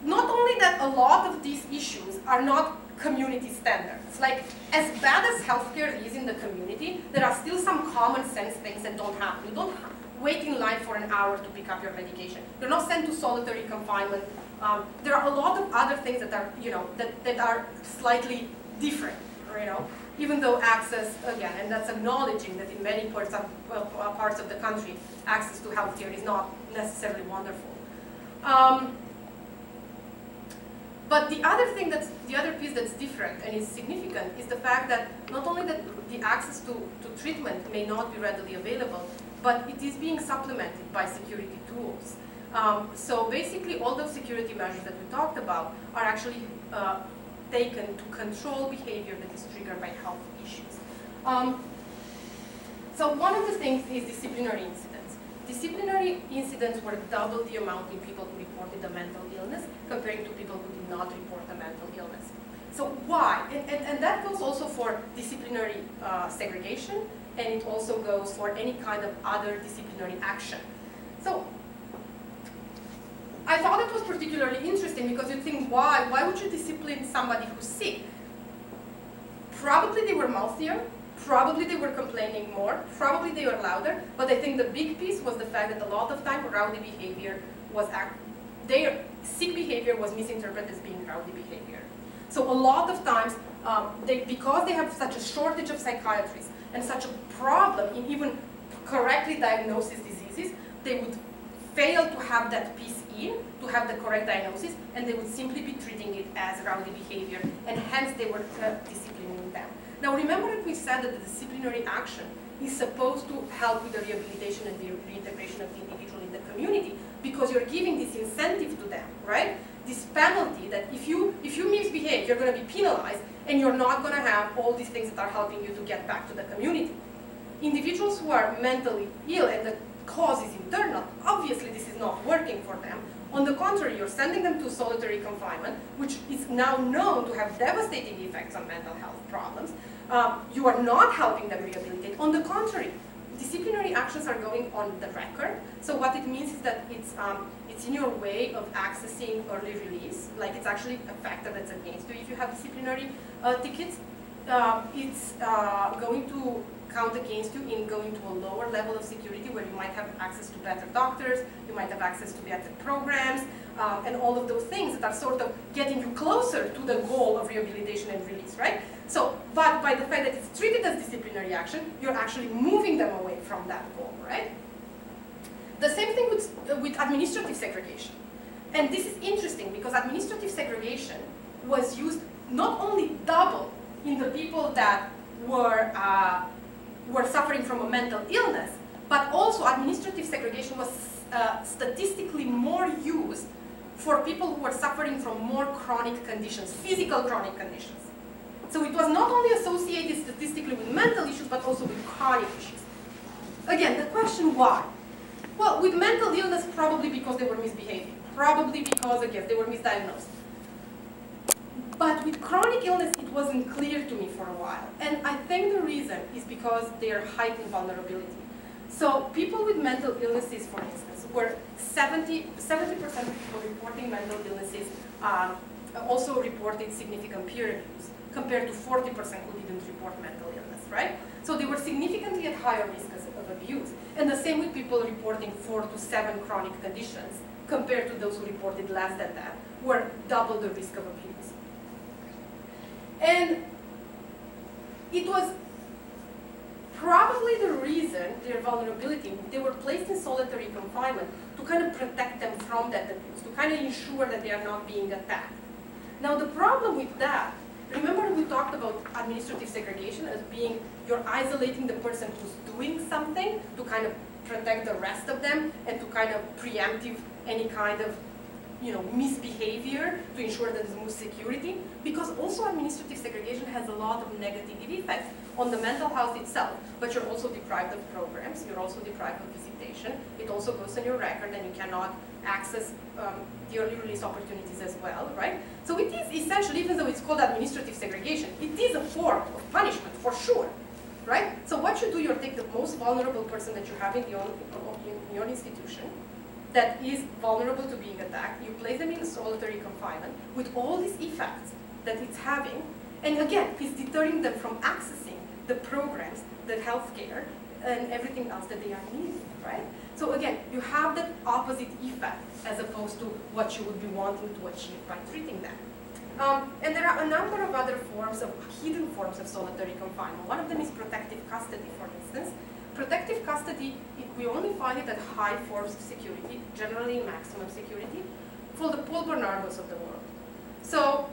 not only that a lot of these issues are not community standards. Like, as bad as healthcare is in the community, there are still some common sense things that don't happen. You don't wait in line for an hour to pick up your medication. You're not sent to solitary confinement. Um, there are a lot of other things that are, you know, that, that are slightly different, you know even though access, again, and that's acknowledging that in many parts of, well, parts of the country, access to healthcare is not necessarily wonderful. Um, but the other thing that's, the other piece that's different and is significant is the fact that not only that the access to, to treatment may not be readily available, but it is being supplemented by security tools. Um, so basically all those security measures that we talked about are actually uh, taken to control behavior that is triggered by health issues. Um, so one of the things is disciplinary incidents. Disciplinary incidents were double the amount in people who reported a mental illness comparing to people who not report a mental illness. So why? And, and, and that goes also for disciplinary uh, segregation, and it also goes for any kind of other disciplinary action. So I thought it was particularly interesting because you think, why? Why would you discipline somebody who's sick? Probably they were mouthier, probably they were complaining more, probably they were louder, but I think the big piece was the fact that a lot of time rowdy behavior was, act their sick behavior was misinterpreted as being rowdy behavior. So a lot of times, um, they, because they have such a shortage of psychiatrists and such a problem in even correctly diagnosing diseases, they would fail to have that piece in, to have the correct diagnosis, and they would simply be treating it as rowdy behavior, and hence they were uh, disciplining them. Now remember that we said that the disciplinary action is supposed to help with the rehabilitation and the reintegration of the individual in the community because you're giving this incentive to them, right? This penalty that if you if you misbehave, you're going to be penalized and you're not going to have all these things that are helping you to get back to the community. Individuals who are mentally ill and the cause is internal, obviously this is not working for them. On the contrary, you're sending them to solitary confinement, which is now known to have devastating effects on mental health problems. Um, you are not helping them rehabilitate. On the contrary, disciplinary actions are going on the record. So what it means is that it's, um, it's in your way of accessing early release, like it's actually a factor that's against you if you have disciplinary uh, tickets. Uh, it's uh, going to count against you in going to a lower level of security where you might have access to better doctors, you might have access to better programs, um, and all of those things that are sort of getting you closer to the goal of rehabilitation and release, right? So, but by the fact that it's treated as disciplinary action, you're actually moving them away from that goal, right? The same thing with, uh, with administrative segregation. And this is interesting because administrative segregation was used not only double in the people that were, uh, were suffering from a mental illness, but also administrative segregation was uh, statistically more used for people who were suffering from more chronic conditions, physical chronic conditions. So it was not only associated statistically with mental issues, but also with chronic issues. Again, the question why? Well, with mental illness, probably because they were misbehaving. Probably because, again, they were misdiagnosed. But with chronic illness, it wasn't clear to me for a while. And I think the reason is because they are heightened vulnerability. So people with mental illnesses, for instance, were 70, 70% of people reporting mental illnesses um, also reported significant peer abuse compared to 40% who didn't report mental illness, right? So they were significantly at higher risk of abuse. And the same with people reporting four to seven chronic conditions compared to those who reported less than that, were double the risk of abuse. And it was probably the reason, their vulnerability, they were placed in solitary confinement to kind of protect them from that abuse, to kind of ensure that they are not being attacked. Now the problem with that Remember we talked about administrative segregation as being you're isolating the person who's doing something to kind of protect the rest of them and to kind of preemptive any kind of you know, misbehavior to ensure that there's more security because also administrative segregation has a lot of negative effects on the mental health itself, but you're also deprived of programs, you're also deprived of visitation, it also goes on your record and you cannot access um, the early release opportunities as well, right? So it is essentially, even though it's called administrative segregation, it is a form of punishment for sure, right? So what you do, you take the most vulnerable person that you have in your, in your institution that is vulnerable to being attacked, you place them in solitary confinement with all these effects that it's having, and again, it's deterring them from accessing the programs, the healthcare, and everything else that they are needing, right? So again, you have that opposite effect as opposed to what you would be wanting to achieve by treating them. Um, and there are a number of other forms of hidden forms of solitary confinement. One of them is protective custody, for instance. Protective custody, we only find it at high forms of security, generally maximum security, for the Paul Bernardos of the world. So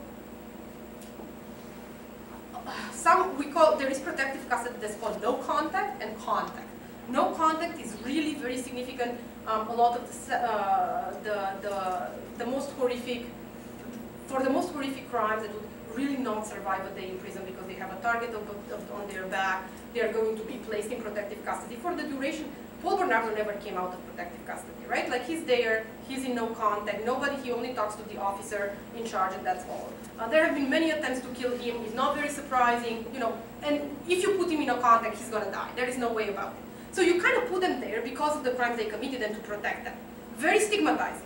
some we call there is protective custody that's called no contact and contact. No contact is really very significant. Um, a lot of the, uh, the, the, the most horrific, for the most horrific crimes that would really not survive a day in prison because they have a target of, of, on their back. They are going to be placed in protective custody for the duration. Paul Bernardo never came out of protective custody, right? Like he's there, he's in no contact, nobody, he only talks to the officer in charge and that's all. Uh, there have been many attempts to kill him, he's not very surprising, you know, and if you put him in a contact, he's gonna die. There is no way about it. So you kind of put them there because of the crimes they committed and to protect them. Very stigmatizing.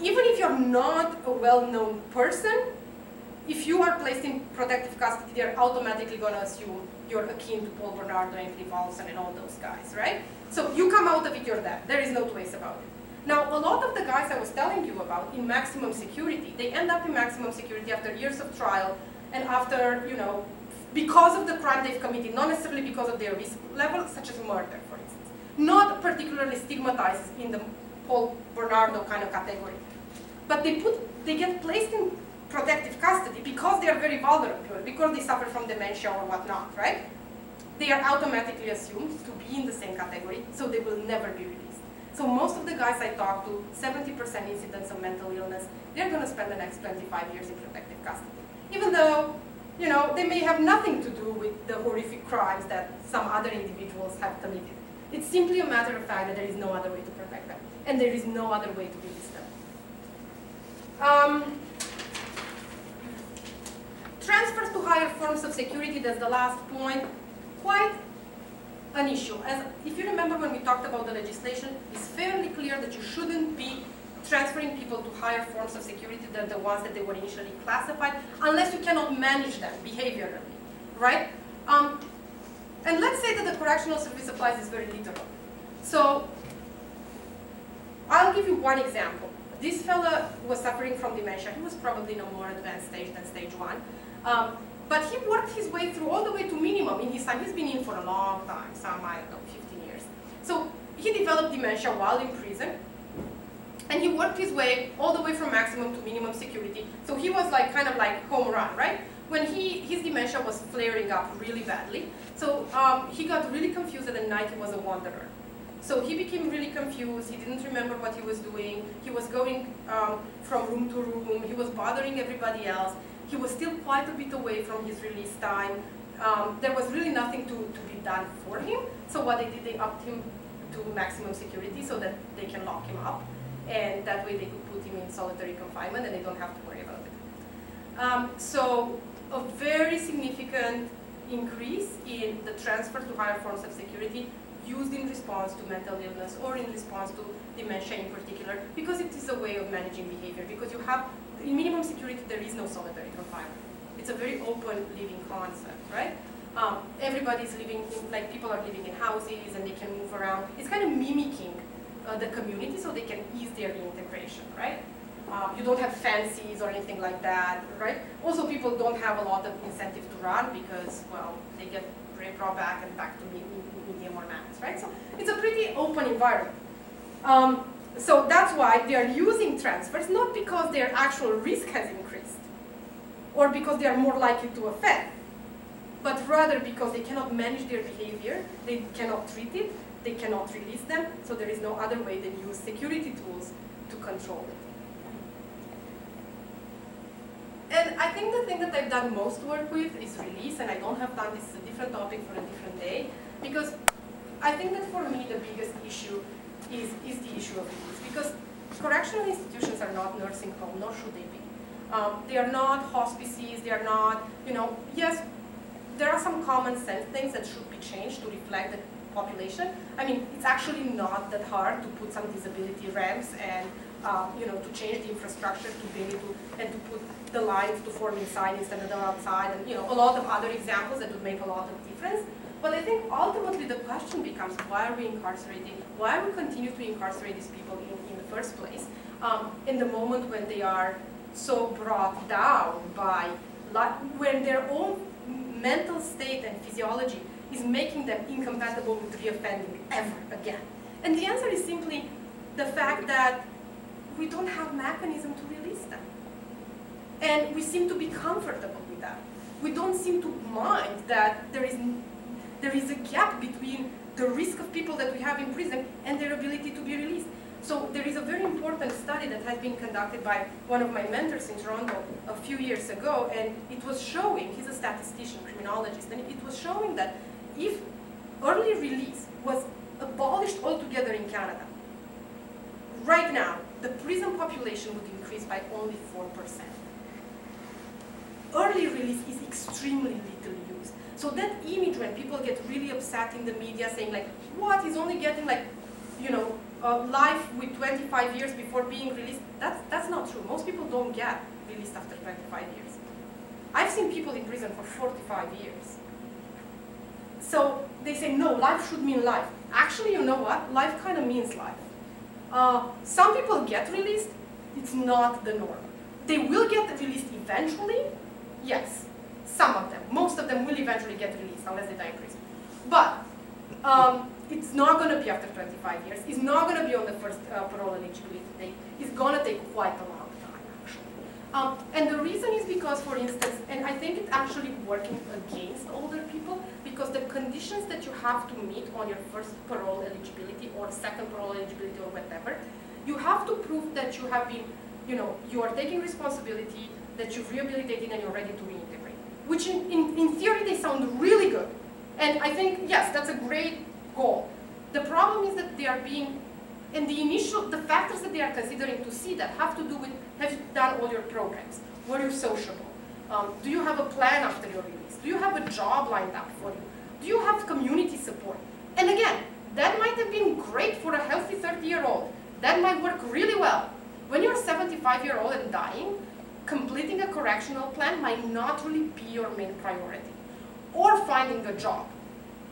Even if you're not a well-known person, if you are placed in protective custody, they're automatically to assume you're akin to Paul Bernardo and Cliff and all those guys, right? So you come out of it, you're dead. There is no ways about it. Now, a lot of the guys I was telling you about in maximum security, they end up in maximum security after years of trial and after, you know, because of the crime they've committed, not necessarily because of their risk level, such as murder, for instance. Not particularly stigmatized in the Paul Bernardo kind of category. But they put, they get placed in protective custody because they are very vulnerable, because they suffer from dementia or whatnot, right? They are automatically assumed to be in the same category, so they will never be released. So most of the guys I talk to, 70% incidence of mental illness, they're going to spend the next 25 years in protective custody. Even though, you know, they may have nothing to do with the horrific crimes that some other individuals have committed. It's simply a matter of fact that there is no other way to protect them, and there is no other way to release them. Um, transfers to higher forms of security, that's the last point, quite an issue. As if you remember when we talked about the legislation, it's fairly clear that you shouldn't be transferring people to higher forms of security than the ones that they were initially classified, unless you cannot manage them behaviorally, right? Um, and let's say that the correctional service applies this very literal. So I'll give you one example. This fella was suffering from dementia. He was probably in a more advanced stage than stage one. Um, but he worked his way through all the way to minimum in his time. He's been in for a long time, some, I don't know, 15 years. So he developed dementia while in prison. And he worked his way all the way from maximum to minimum security. So he was like kind of like home run, right? When he, his dementia was flaring up really badly. So um, he got really confused and at night he was a wanderer. So he became really confused, he didn't remember what he was doing, he was going um, from room to room, he was bothering everybody else, he was still quite a bit away from his release time. Um, there was really nothing to, to be done for him, so what they did, they upped him to maximum security so that they can lock him up, and that way they could put him in solitary confinement and they don't have to worry about it. Um, so a very significant increase in the transfer to higher forms of security used in response to mental illness or in response to dementia in particular, because it is a way of managing behavior, because you have, in minimum security, there is no solitary confinement. It's a very open living concept, right? Um, everybody's living, in, like people are living in houses and they can move around. It's kind of mimicking uh, the community so they can ease their integration, right? Uh, you don't have fancies or anything like that, right? Also, people don't have a lot of incentive to run because, well, they get brought back and back to medium or max, right? So it's a pretty open environment. Um, so that's why they are using transfers, not because their actual risk has increased, or because they are more likely to offend, but rather because they cannot manage their behavior, they cannot treat it, they cannot release them, so there is no other way than use security tools to control it. And I think the thing that I've done most work with is release, and I don't have time, this is a different topic for a different day, because I think that for me the biggest issue is, is the issue of release, because correctional institutions are not nursing home, nor should they be. Um, they are not hospices, they are not, you know, yes, there are some common sense things that should be changed to reflect the population. I mean, it's actually not that hard to put some disability ramps and, uh, you know, to change the infrastructure to be able to, and to put the lines to form inside instead of outside, and, you know, a lot of other examples that would make a lot of difference. But I think ultimately the question becomes, why are we incarcerating? Why are we continue to incarcerate these people in, in the first place? Um, in the moment when they are so brought down by, when their own mental state and physiology is making them incompatible with reoffending ever again. And the answer is simply the fact that we don't have mechanism to release them. And we seem to be comfortable with that. We don't seem to mind that there is there is a gap between the risk of people that we have in prison and their ability to be released. So there is a very important study that has been conducted by one of my mentors in Toronto a few years ago, and it was showing, he's a statistician, criminologist, and it was showing that if early release was abolished altogether in Canada, right now, the prison population would increase by only 4%. Early release is extremely used. So that image when people get really upset in the media saying like, what, he's only getting like, you know, uh, life with 25 years before being released, that's, that's not true. Most people don't get released after 25 years. I've seen people in prison for 45 years. So they say, no, life should mean life. Actually, you know what? Life kind of means life. Uh, some people get released, it's not the norm. They will get released eventually, yes. Some of them, most of them will eventually get released unless they die in prison. But um, it's not going to be after 25 years. It's not going to be on the first uh, parole eligibility date. It's going to take quite a long time, actually. Um, and the reason is because, for instance, and I think it's actually working against older people, because the conditions that you have to meet on your first parole eligibility or second parole eligibility or whatever, you have to prove that you have been, you know, you are taking responsibility, that you've rehabilitated and you're ready to reintegrate. Which in, in, in theory, they sound really good. And I think, yes, that's a great goal. The problem is that they are being, and the initial, the factors that they are considering to see that have to do with, have you done all your programs? Were you sociable? Um, do you have a plan after your release? Do you have a job lined up for you? Do you have community support? And again, that might have been great for a healthy 30-year-old. That might work really well. When you're 75-year-old and dying, completing a correctional plan might not really be your main priority. Or finding a job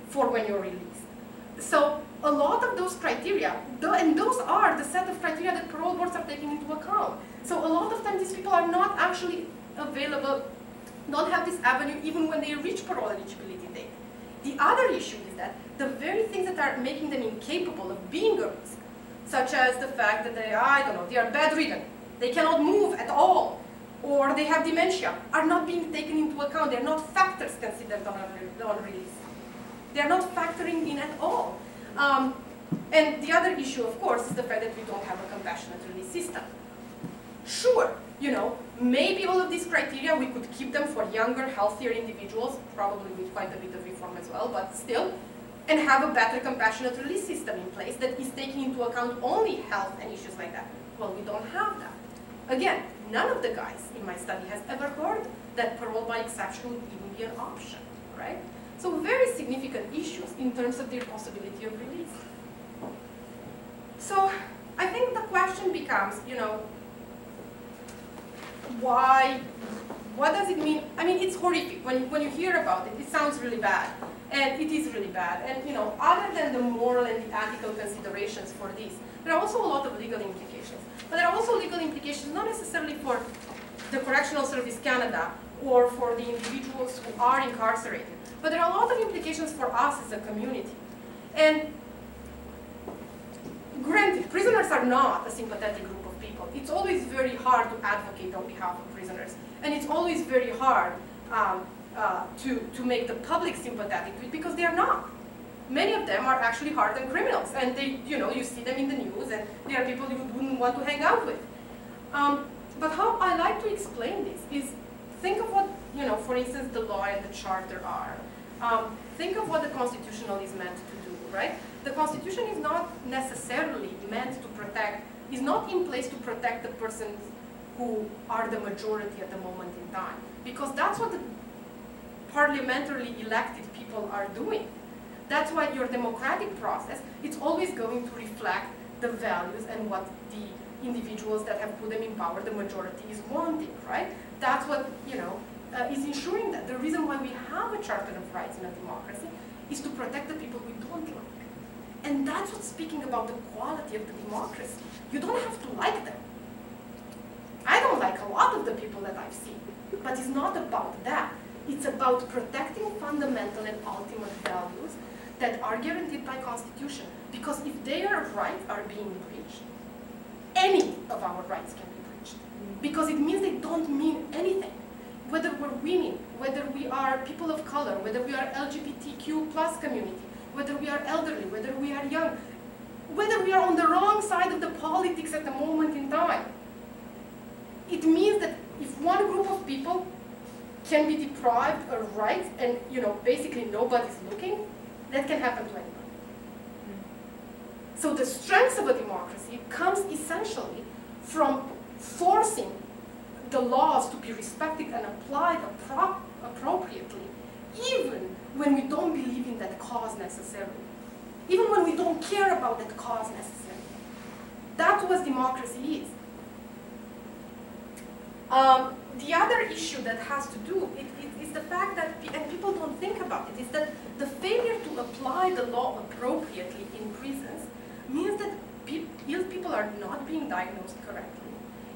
for when you're released. So a lot of those criteria, and those are the set of criteria that parole boards are taking into account. So a lot of times these people are not actually available, don't have this avenue even when they reach parole eligibility date. The other issue is that the very things that are making them incapable of being a risk, such as the fact that they, I don't know, they are bedridden, they cannot move at all, or they have dementia, are not being taken into account. They're not factors considered on, on release. They're not factoring in at all. Um, and the other issue, of course, is the fact that we don't have a compassionate release system. Sure, you know, maybe all of these criteria, we could keep them for younger, healthier individuals, probably with quite a bit of reform as well, but still, and have a better compassionate release system in place that is taking into account only health and issues like that. Well, we don't have that. Again, none of the guys in my study has ever heard that parole by exception would even be an option, right? So very significant issues in terms of their possibility of release. So I think the question becomes, you know, why, what does it mean? I mean, it's horrific. When, when you hear about it, it sounds really bad. And it is really bad. And, you know, other than the moral and the ethical considerations for this, there are also a lot of legal implications. But there are also legal implications, not necessarily for the Correctional Service Canada or for the individuals who are incarcerated, but there are a lot of implications for us as a community. And granted, prisoners are not a sympathetic group of people. It's always very hard to advocate on behalf of prisoners. And it's always very hard um, uh, to, to make the public sympathetic because they are not. Many of them are actually hardened criminals. And they, you know, you see them in the news and they are people you wouldn't want to hang out with. Um, but how I like to explain this is think of what, you know, for instance, the law and the charter are. Um, think of what the Constitutional is meant to do, right? The Constitution is not necessarily meant to protect, is not in place to protect the persons who are the majority at the moment in time. Because that's what the parliamentarily elected people are doing. That's why your democratic process, it's always going to reflect the values and what the individuals that have put them in power, the majority is wanting, right? That's what, you know, uh, is ensuring that. The reason why we have a Charter of Rights in a democracy is to protect the people we don't like. And that's what's speaking about the quality of the democracy. You don't have to like them. I don't like a lot of the people that I've seen, but it's not about that. It's about protecting fundamental and ultimate values that are guaranteed by constitution. Because if their rights are being breached, any of our rights can be breached. Mm-hmm. Because it means they don't mean anything whether we're women, whether we are people of color, whether we are LGBTQ plus community, whether we are elderly, whether we are young, whether we are on the wrong side of the politics at the moment in time. It means that if one group of people can be deprived of rights and you know basically nobody's looking, that can happen to anyone. So the strength of a democracy comes essentially from forcing the laws to be respected and applied appro appropriately, even when we don't believe in that cause necessarily. Even when we don't care about that cause necessarily. That's what democracy is. Um, the other issue that has to do it, the fact that, and people don't think about it, is that the failure to apply the law appropriately in prisons means that ill people are not being diagnosed correctly.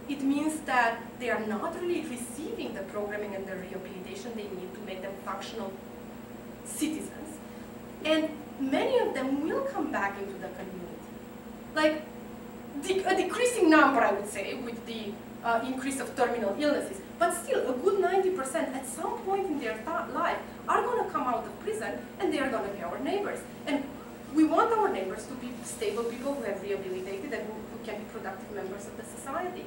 It means that they are not really receiving the programming and the rehabilitation they need to make them functional citizens. And many of them will come back into the community. Like, a decreasing number, I would say, with the uh, increase of terminal illnesses. But still, a good 90% at some point in their life are going to come out of prison and they are going to be our neighbors. And we want our neighbors to be stable people who have rehabilitated and who, who can be productive members of the society.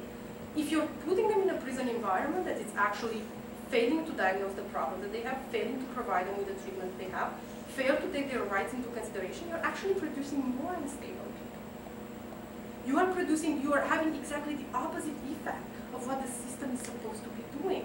If you're putting them in a prison environment that is actually failing to diagnose the problem that they have, failing to provide them with the treatment they have, fail to take their rights into consideration, you're actually producing more unstable people. You are producing, you are having exactly the opposite effect of what the system is supposed to doing.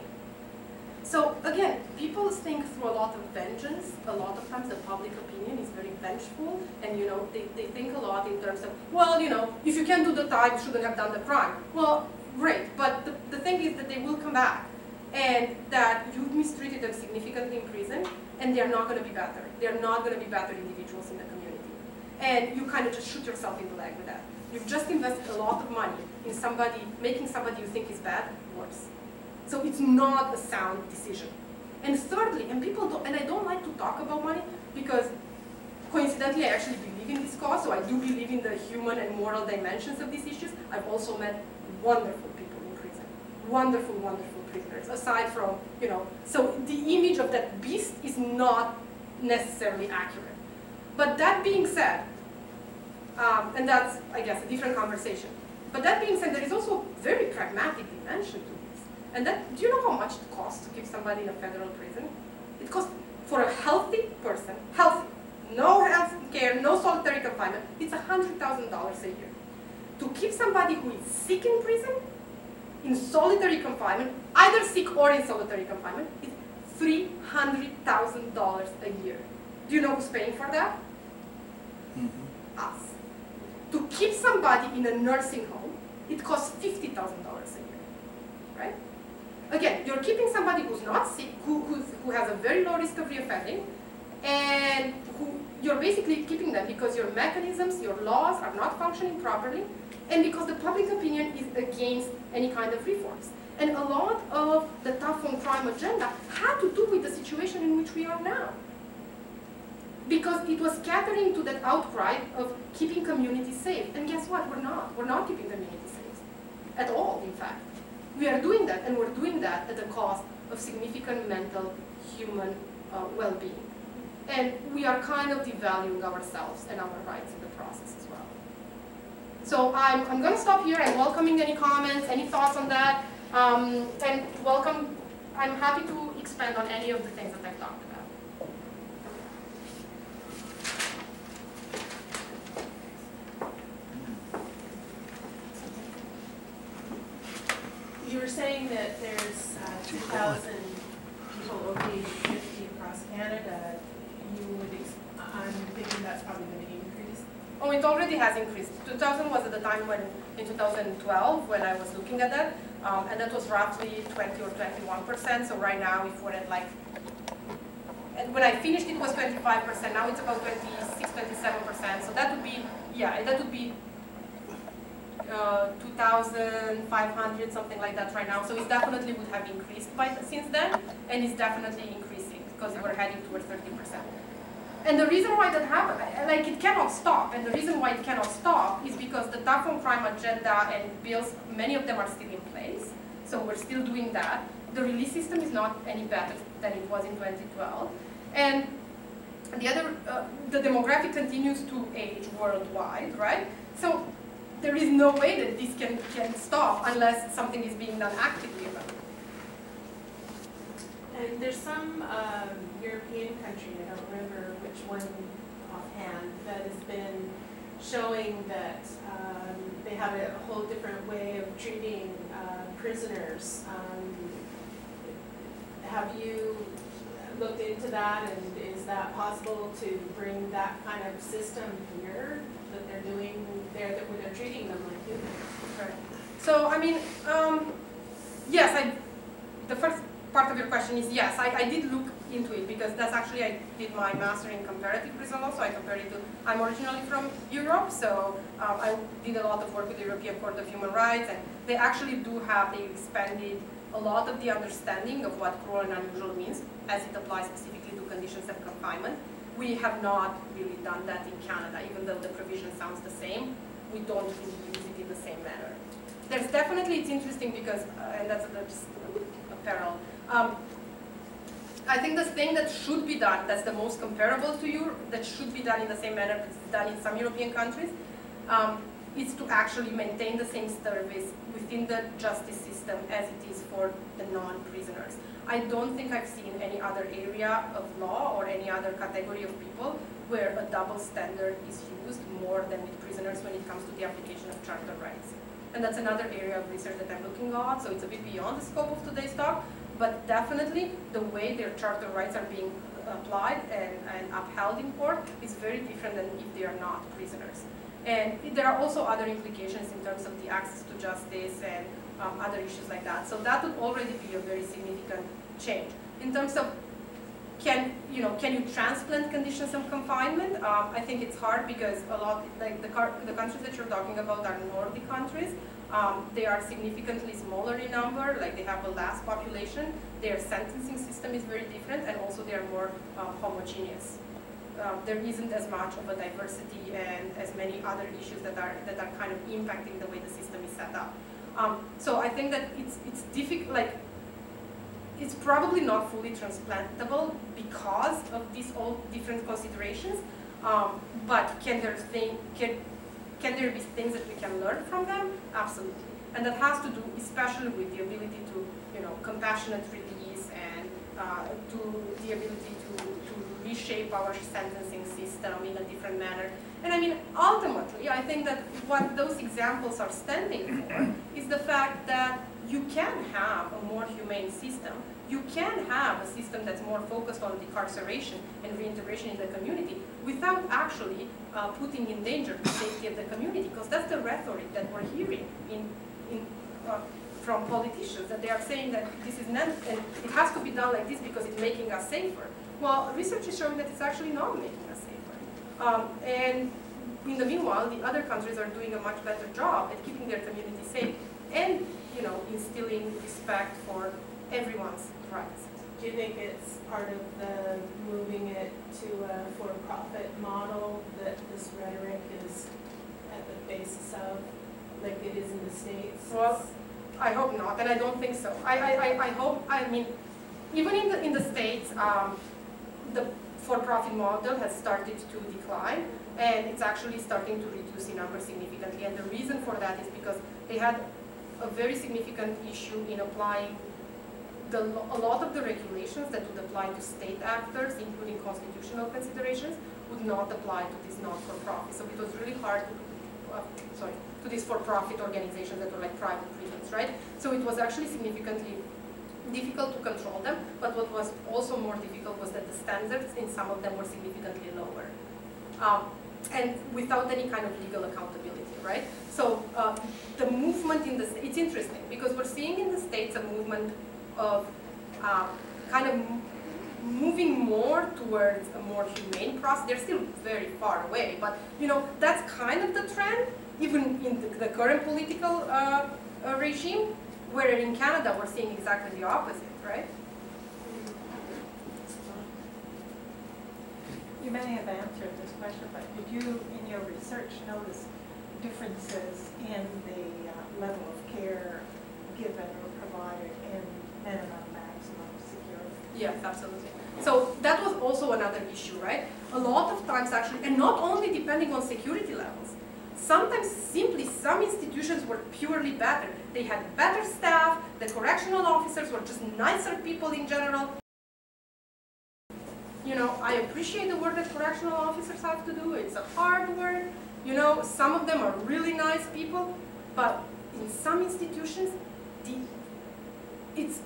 So again, people think through a lot of vengeance. A lot of times the public opinion is very vengeful and you know, they, they think a lot in terms of, well, you know, if you can't do the time, you shouldn't have done the crime. Well, great, but the, the thing is that they will come back and that you've mistreated them significantly in prison and they're not going to be better. They're not going to be better individuals in the community. And you kind of just shoot yourself in the leg with that. You've just invested a lot of money in somebody, making somebody you think is bad worse. So it's not a sound decision. And thirdly, and people don't, and I don't like to talk about money because coincidentally I actually believe in this cause, so I do believe in the human and moral dimensions of these issues. I've also met wonderful people in prison. Wonderful, wonderful prisoners, aside from, you know, so the image of that beast is not necessarily accurate. But that being said, um, and that's, I guess, a different conversation. But that being said, there is also a very pragmatic dimension to. And that, do you know how much it costs to keep somebody in a federal prison? It costs, for a healthy person, healthy, no health care, no solitary confinement, it's $100,000 a year. To keep somebody who is sick in prison, in solitary confinement, either sick or in solitary confinement, it's $300,000 a year. Do you know who's paying for that? Mm -hmm. Us to keep somebody in a nursing home, it costs $50,000 a year, right? Again, you're keeping somebody who's not sick, who, who has a very low risk of reoffending, and who you're basically keeping them because your mechanisms, your laws are not functioning properly, and because the public opinion is against any kind of reforms. And a lot of the tough on crime agenda had to do with the situation in which we are now because it was catering to that outcry of keeping communities safe. And guess what? We're not. We're not keeping communities safe at all, in fact. We are doing that, and we're doing that at the cost of significant mental, human uh, well-being. And we are kind of devaluing ourselves and our rights in the process as well. So I'm, I'm going to stop here. I'm welcoming any comments, any thoughts on that. Um, and welcome, I'm happy to expand on any of the things that I've talked about. you were saying that there's uh, 2,000 people over age 50 across Canada. You would, I'm thinking that's probably going to increase. Oh, it already has increased. 2000 was at the time when, in 2012, when I was looking at that, um, and that was roughly 20 or 21 percent. So right now, if we're at like, and when I finished, it was 25 percent. Now it's about 26, 27 percent. So that would be, yeah, that would be uh, 2,500, something like that right now. So it definitely would have increased by since then, and it's definitely increasing because we're heading towards 30%. And the reason why that happened, like it cannot stop, and the reason why it cannot stop is because the tough on crime agenda and bills, many of them are still in place, so we're still doing that. The release system is not any better than it was in 2012. And the other, uh, the demographic continues to age worldwide, right? So there is no way that this can, can stop unless something is being done actively about it. And there's some um, European country, I don't remember which one offhand, that has been showing that um, they have a whole different way of treating uh, prisoners. Um, Have you looked into that, and is that possible to bring that kind of system here that they're doing there, that where they're treating them like humans? Right. So, I mean, um, yes, I, the first part of your question is yes, I, I did look into it because that's actually, I did my master in comparative prison law, so I compared it to, I'm originally from Europe, so um, I did a lot of work with the European Court of Human Rights, and they actually do have, they expanded a lot of the understanding of what cruel and unusual means as it applies specifically to conditions of confinement. We have not really done that in Canada, even though the provision sounds the same, we don't really use it in the same manner. There's definitely, it's interesting because, uh, and that's, a parallel. Um, I think the thing that should be done, that's the most comparable to you, that should be done in the same manner that's done in some European countries, um, is to actually maintain the same service within the justice system as it is for the non-prisoners. I don't think I've seen any other area of law or any other category of people where a double standard is used more than with prisoners when it comes to the application of charter rights. And that's another area of research that I'm looking at, so it's a bit beyond the scope of today's talk, but definitely the way their charter rights are being applied and, and upheld in court is very different than if they are not prisoners. And there are also other implications in terms of the access to justice and um, other issues like that. So that would already be a very significant change. In terms of can you know can you transplant conditions of confinement? Um, I think it's hard because a lot like the, the countries that you're talking about are Nordic countries. Um, they are significantly smaller in number, like they have a less population. Their sentencing system is very different, and also they are more uh, homogeneous. Um, there isn't as much of a diversity and as many other issues that are that are kind of impacting the way the system is set up. Um, so I think that it's it's difficult. Like it's probably not fully transplantable because of these all different considerations. Um, but can there thing can can there be things that we can learn from them? Absolutely. And that has to do especially with the ability to, you know, compassionate release and uh, to the ability reshape our sentencing system in a different manner. And I mean, ultimately, I think that what those examples are standing for is the fact that you can have a more humane system. You can have a system that's more focused on decarceration and reintegration in the community without actually uh, putting in danger the safety of the community, because that's the rhetoric that we're hearing in, in, uh, from politicians, that they are saying that this is not, and it has to be done like this because it's making us safer. Well, research is showing that it's actually not making us safer. Um, and in the meanwhile, the other countries are doing a much better job at keeping their community safe and you know, instilling respect for everyone's rights. Do you think it's part of the moving it to a for-profit model that this rhetoric is at the basis of, like it is in the States? Well, I hope not, and I don't think so. I, I, I hope, I mean, even in the, in the States, um, the for-profit model has started to decline, and it's actually starting to reduce in number significantly. And the reason for that is because they had a very significant issue in applying the, a lot of the regulations that would apply to state actors, including constitutional considerations, would not apply to these not-for-profit. So it was really hard, to, uh, sorry, to these for-profit organizations that were like private prisons, right? So it was actually significantly difficult to control them, but what was also more difficult was that the standards in some of them were significantly lower. Um, and without any kind of legal accountability, right? So uh, the movement in the, it's interesting because we're seeing in the States a movement of uh, kind of moving more towards a more humane process. They're still very far away, but you know that's kind of the trend, even in the, the current political uh, uh, regime. Where in Canada we're seeing exactly the opposite, right? You may have answered this question, but did you, in your research, notice differences in the uh, level of care given or provided in minimum, maximum security? Yes, absolutely. So that was also another another issue, right? A lot of times actually, and not only depending on security levels, sometimes simply some institutions were purely better. They had better staff, the correctional officers were just nicer people in general. You know, I appreciate the work that correctional officers have to do. It's a hard work. You know, some of them are really nice people, but in some institutions, the, it's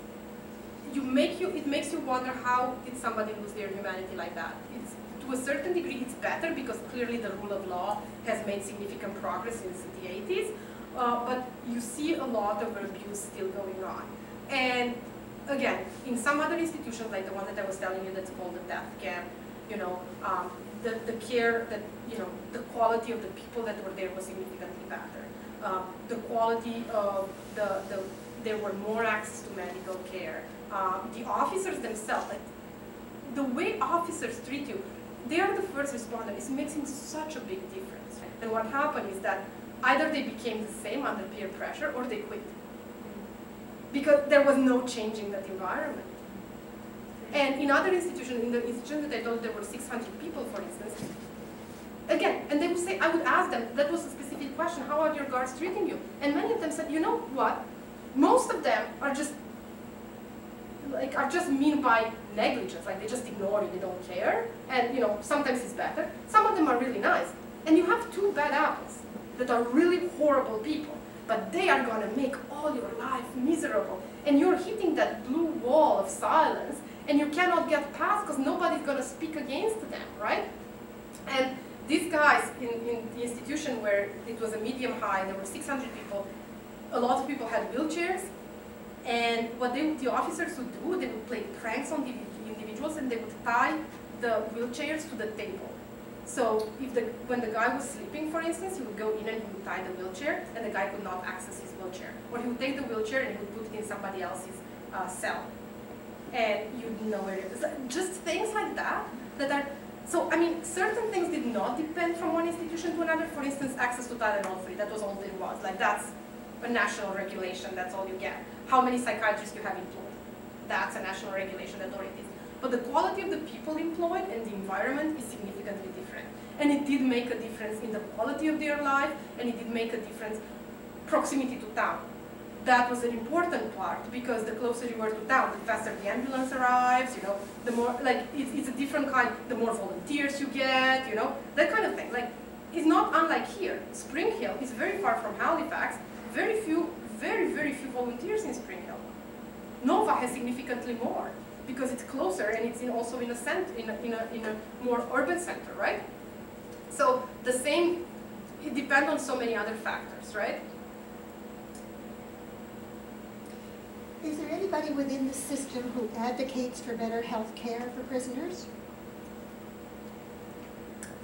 you make you it makes you wonder how did somebody lose their humanity like that. It's to a certain degree it's better because clearly the rule of law has made significant progress since the 80s, uh, but you see a lot of abuse still going on. And again, in some other institutions like the one that I was telling you that's called the death camp, you know, um, the, the care that, you know, the quality of the people that were there was significantly better. Um, the quality of the, the, there were more access to medical care. Um, the officers themselves, like, the way officers treat you, they are the first responder. It's making such a big difference. And what happened is that either they became the same under peer pressure or they quit. Because there was no changing that environment. And in other institutions, in the institution that I told there were 600 people, for instance, again, and they would say, I would ask them, that was a specific question, how are your guards treating you? And many of them said, you know what, most of them are just, like, are just mean by negligence, like they just ignore you, they don't care, and you know, sometimes it's better. Some of them are really nice. And you have two bad apples that are really horrible people, but they are gonna make all your life miserable. And you're hitting that blue wall of silence, and you cannot get past because nobody's gonna speak against them, right? And these guys in, in the institution where it was a medium high, there were 600 people, a lot of people had wheelchairs, and what they, the officers would do, they would play pranks on the individuals and they would tie the wheelchairs to the table. So if the, when the guy was sleeping, for instance, he would go in and he would tie the wheelchair and the guy could not access his wheelchair. Or he would take the wheelchair and he would put it in somebody else's uh, cell. And you'd know where it is. Just things like that that are, so I mean, certain things did not depend from one institution to another. For instance, access to Tylenol-3, that was all there was. Like that's a national regulation, that's all you get. How many psychiatrists you have employed, that's a national regulation that already is. But the quality of the people employed and the environment is significantly different. And it did make a difference in the quality of their life, and it did make a difference proximity to town. That was an important part because the closer you were to town, the faster the ambulance arrives, you know, the more, like, it's, it's a different kind, the more volunteers you get, you know, that kind of thing. Like, it's not unlike here. Springhill is very far from Halifax, very few, very, very few volunteers in Springhill. Nova has significantly more because it's closer and it's in also in a, cent in, a, in, a, in a more urban center, right? So the same, it depends on so many other factors, right? Is there anybody within the system who advocates for better health care for prisoners?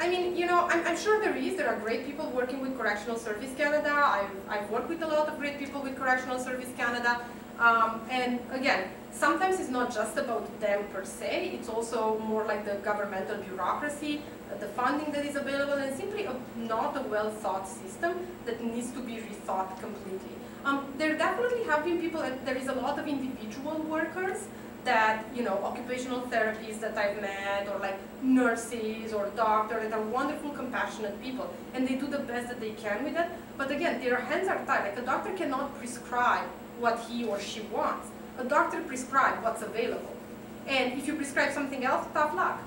I mean, you know, I'm, I'm, sure there is. There are great people working with Correctional Service Canada. I've, I've worked with a lot of great people with Correctional Service Canada. Um, and again, sometimes it's not just about them per se, it's also more like the governmental bureaucracy, uh, the funding that is available, and simply a, not a well thought system that needs to be rethought completely. Um, there definitely have been people, there is a lot of individual workers that, you know, occupational therapists that I've met, or like nurses or doctors that are wonderful, compassionate people, and they do the best that they can with it. But again, their hands are tied. Like a doctor cannot prescribe what he or she wants. A doctor prescribes what's available. And if you prescribe something else, tough luck.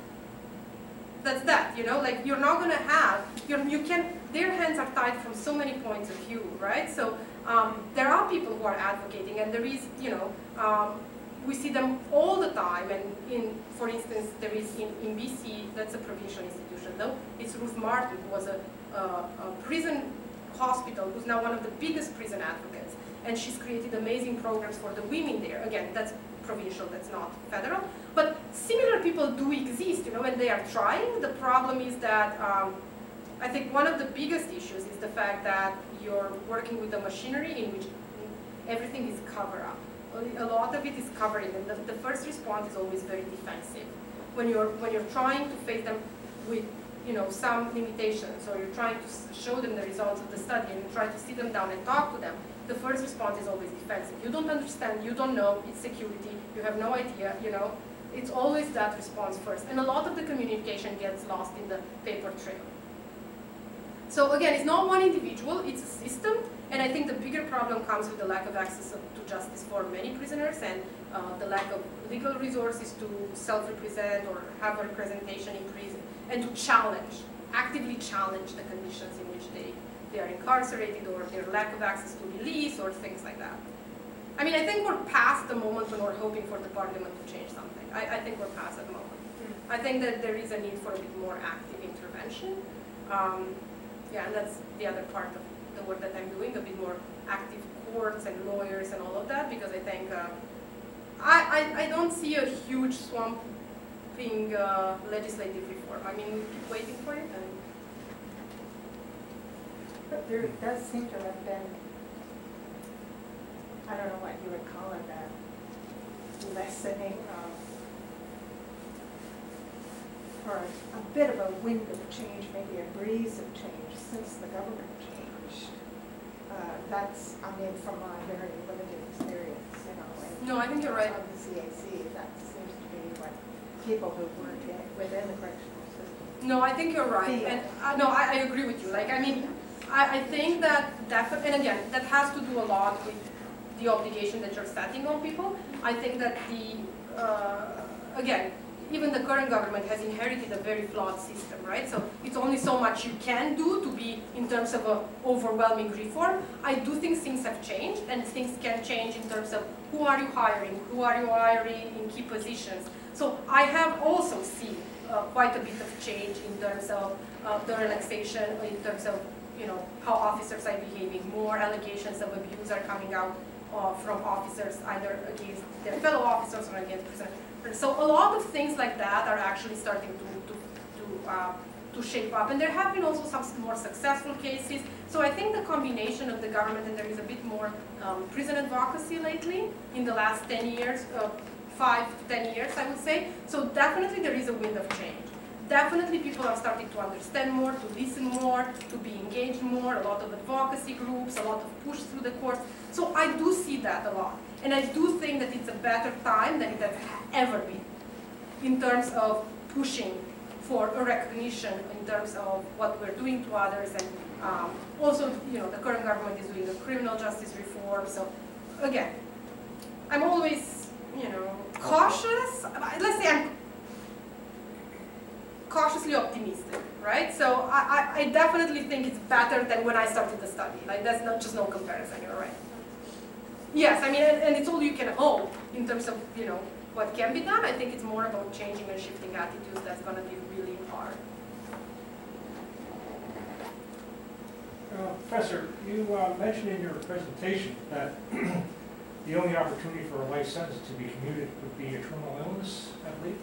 That's that, you know, like you're not gonna have, you're, you can, their hands are tied from so many points of view, right? So um, there are people who are advocating and there is, you know, um, we see them all the time and in, for instance, there is in, in BC, that's a provincial institution though, it's Ruth Martin who was a, a, a prison hospital who's now one of the biggest prison advocates and she's created amazing programs for the women there. Again, that's provincial, that's not federal. But similar people do exist, you know, and they are trying. The problem is that um, I think one of the biggest issues is the fact that you're working with a machinery in which everything is cover up. A lot of it is covering, and the, the first response is always very defensive. When you're when you're trying to face them with you know some limitations, or you're trying to show them the results of the study, and you try to sit them down and talk to them, the first response is always defensive. You don't understand, you don't know, it's security, you have no idea, you know. It's always that response first. And a lot of the communication gets lost in the paper trail. So again, it's not one individual, it's a system. And I think the bigger problem comes with the lack of access justice for many prisoners and uh, the lack of legal resources to self-represent or have a representation in prison and to challenge, actively challenge the conditions in which they, they are incarcerated or their lack of access to release or things like that. I mean, I think we're past the moment when we're hoping for the parliament to change something. I, I think we're past that moment. I think that there is a need for a bit more active intervention. Um, yeah, and that's the other part of the work that I'm doing, a bit more active courts and lawyers and all of that, because I think, uh, I, I, I don't see a huge swamping uh, legislative reform. I mean, we keep waiting for it and But there does seem to have been, I don't know what you would call it, a lessening of, or a bit of a wind of change, maybe a breeze of change since the government changed. Uh, That's, I mean, from my very limited experience, you know. in No, I think you're right. Of the CAC, that seems to be what people who work in, within the correctional system. No, I think you're right, and, uh, no, I, I agree with you, like, I mean, I, I think that definitely, and again, that has to do a lot with the obligation that you're setting on people. I think that the, uh, again, even the current government has inherited a very flawed system, right? So it's only so much you can do to be in terms of a overwhelming reform. I do think things have changed, and things can change in terms of who are you hiring, who are you hiring in key positions. So I have also seen uh, quite a bit of change in terms of uh, the relaxation, in terms of you know how officers are behaving. More allegations of abuse are coming out uh, from officers, either against their fellow officers or against prisoners. So a lot of things like that are actually starting to to to, uh, to shape up. And there have been also some more successful cases. So I think the combination of the government and there is a bit more um, prison advocacy lately in the last 10 years, uh, five to 10 years, I would say. So definitely there is a wind of change. Definitely people are starting to understand more, to listen more, to be engaged more, a lot of advocacy groups, a lot of push through the courts. So I do see that a lot. And I do think that it's a better time than it has ever been in terms of pushing for a recognition in terms of what we're doing to others and um, also, you know, the current government is doing a criminal justice reform. So again, I'm always, you know, cautious. Let's say I'm cautiously optimistic, right? So I, I, definitely think it's better than when I started the study. Like that's not just no comparison, you're right. Yes, I mean, and, and it's all you can hope in terms of, you know, what can be done. I think it's more about changing and shifting attitudes that's gonna be really hard. Uh, Professor, you uh, mentioned in your presentation that (clears throat) the only opportunity for a life sentence to be commuted would be a terminal illness, I believe?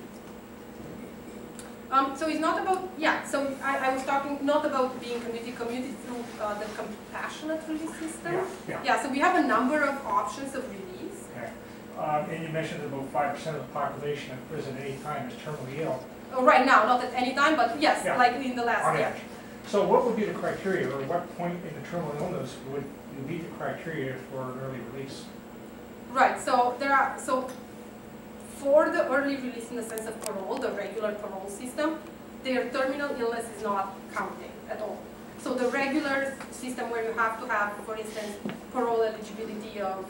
Um, so it's not about, yeah, so I, I was talking not about being community commuted through uh, the compassionate release system. Yeah, yeah. Yeah, so we have a number of options of release. Okay. Um, And you mentioned that about five percent of the population in prison at any time is terminally ill. Oh, right now, not at any time, but yes, Yeah. like in the last on year. So what would be the criteria, or what point in the terminal illness would you meet the criteria for an early release? Right, so there are, so for the early release in the sense of parole, the regular parole system, their terminal illness is not counting at all. So the regular system where you have to have, for instance, parole eligibility of,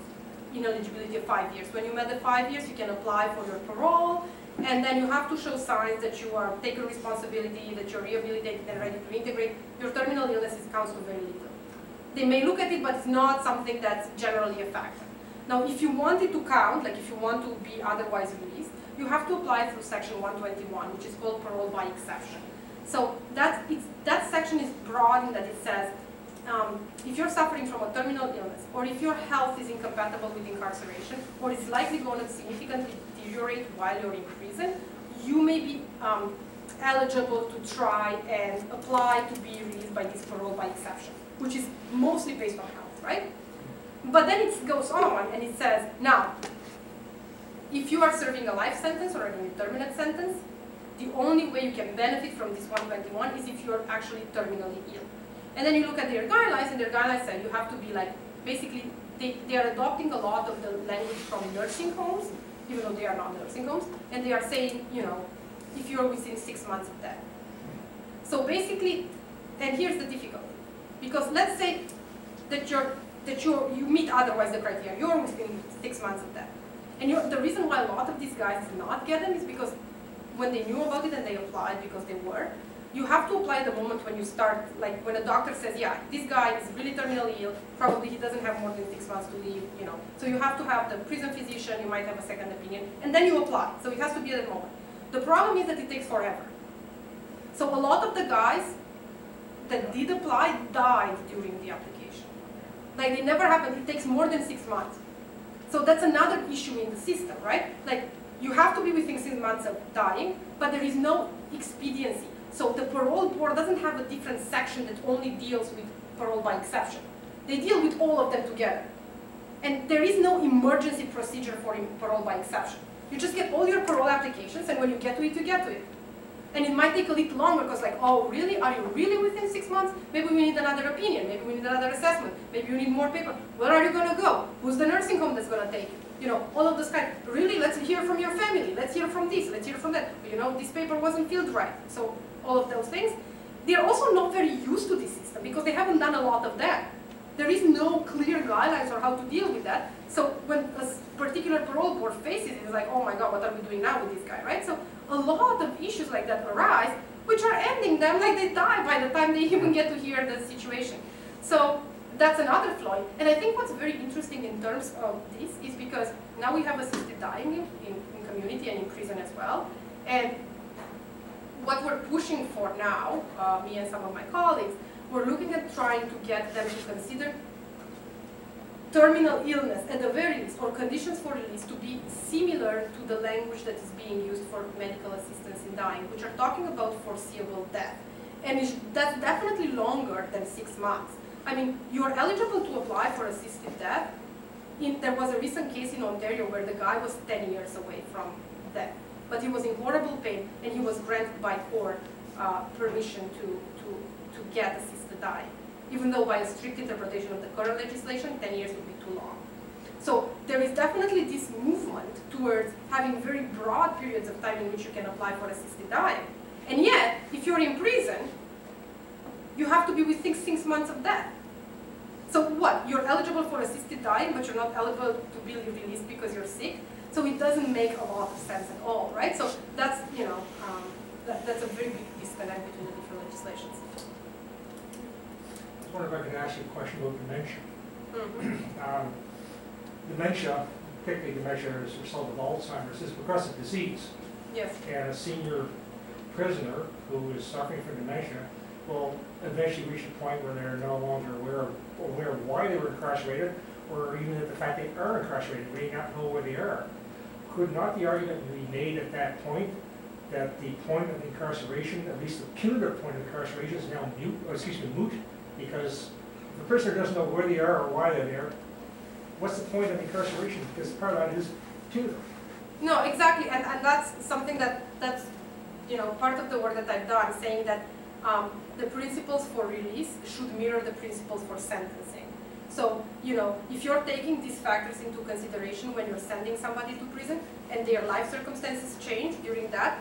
ineligibility of five years. When you met the five years, you can apply for your parole, and then you have to show signs that you are taking responsibility, that you're rehabilitated and ready to integrate. Your terminal illness is counts to very little. They may look at it, but it's not something that's generally a factor. Now, if you want it to count, like if you want to be otherwise released, you have to apply through section 121, which is called parole by exception. So that, that section is broad in that it says, um, if you're suffering from a terminal illness, or if your health is incompatible with incarceration, or is likely going to significantly deteriorate while you're in prison, you may be um, eligible to try and apply to be released by this parole by exception, which is mostly based on health, right? But then it goes on and it says, now, if you are serving a life sentence or an indeterminate sentence, the only way you can benefit from this 121 is if you're actually terminally ill. And then you look at their guidelines, and their guidelines say you have to be like, basically, they, they are adopting a lot of the language from nursing homes, even though they are not nursing homes, and they are saying, you know, if you're within six months of death. So basically, and here's the difficulty, because let's say that you're, that you're, you meet otherwise the criteria, you're within six months of that. And the reason why a lot of these guys did not get them is because when they knew about it and they applied because they were, you have to apply the moment when you start, like when a doctor says, yeah, this guy is really terminally ill, probably he doesn't have more than six months to live, you know. So you have to have the prison physician, you might have a second opinion, and then you apply. So it has to be at the moment. The problem is that it takes forever. So a lot of the guys that did apply died during the application. Like it never happened, it takes more than six months. So that's another issue in the system, right? Like you have to be within six months of dying, but there is no expediency. So the parole board doesn't have a different section that only deals with parole by exception. They deal with all of them together. And there is no emergency procedure for parole by exception. You just get all your parole applications, and when you get to it, you get to it. And it might take a little longer because like, oh, really? Are you really within six months? Maybe we need another opinion. Maybe we need another assessment. Maybe you need more paper. Where are you going to go? Who's the nursing home that's going to take you? You know, all of those kind. Really, let's hear from your family. Let's hear from this. Let's hear from that. You know, this paper wasn't filled right. So all of those things. They're also not very used to this system because they haven't done a lot of that. There is no clear guidelines on how to deal with that. So when a particular parole board faces it, it's like, oh my God, what are we doing now with this guy, right? So a lot of issues like that arise, which are ending them like they die by the time they even get to hear the situation. So that's another flaw. And I think what's very interesting in terms of this is because now we have assisted dying in, in, in community and in prison as well. And what we're pushing for now, uh, me and some of my colleagues, we're looking at trying to get them to consider terminal illness at the very least, or conditions for release to be similar to the language that is being used for medical assistance in dying, which are talking about foreseeable death. And that's definitely longer than six months. I mean, you are eligible to apply for assisted death. In, there was a recent case in Ontario where the guy was 10 years away from death, but he was in horrible pain and he was granted by court uh, permission to, to, to get assisted dying even though by a strict interpretation of the current legislation, 10 years would be too long. So there is definitely this movement towards having very broad periods of time in which you can apply for assisted dying. And yet, if you're in prison, you have to be within six months of death. So what? You're eligible for assisted dying, but you're not eligible to be released because you're sick. So it doesn't make a lot of sense at all, right? So that's, you know, um, that, that's a very big disconnect between the different legislations. Wondering if I could ask you a question about dementia. Mhm. Um, Dementia, particularly dementia as a result of Alzheimer's, is a progressive disease. Yes. And a senior prisoner who is suffering from dementia will eventually reach a point where they're no longer aware of, aware of why they were incarcerated, or even that the fact they are incarcerated, may not know where they are. Could not the argument be made at that point that the point of incarceration, at least the punitive point of incarceration, is now mute, or excuse me, moot? Because the prisoner doesn't know where they are or why they're there, what's the point of incarceration? Because part of that is punitive. No, exactly, and, and that's something that, that's, you know, part of the work that I've done, saying that um, the principles for release should mirror the principles for sentencing. So, you know, if you're taking these factors into consideration when you're sending somebody to prison, and their life circumstances change during that,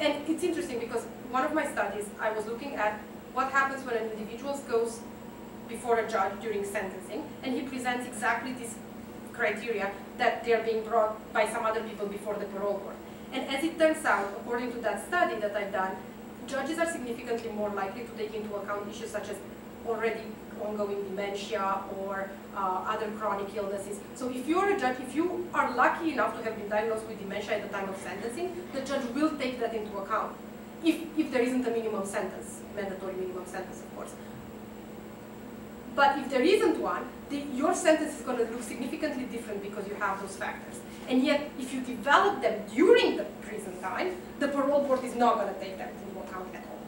and it's interesting because one of my studies, I was looking at what happens when an individual goes before a judge during sentencing, and he presents exactly this criteria that they're being brought by some other people before the parole board. And as it turns out, according to that study that I've done, judges are significantly more likely to take into account issues such as already ongoing dementia or uh, other chronic illnesses. So if you're a judge, if you are lucky enough to have been diagnosed with dementia at the time of sentencing, the judge will take that into account. If, if there isn't a minimum sentence, mandatory minimum sentence, of course. But if there isn't one, the, your sentence is going to look significantly different because you have those factors. And yet, if you develop them during the prison time, the parole board is not going to take that into account at all.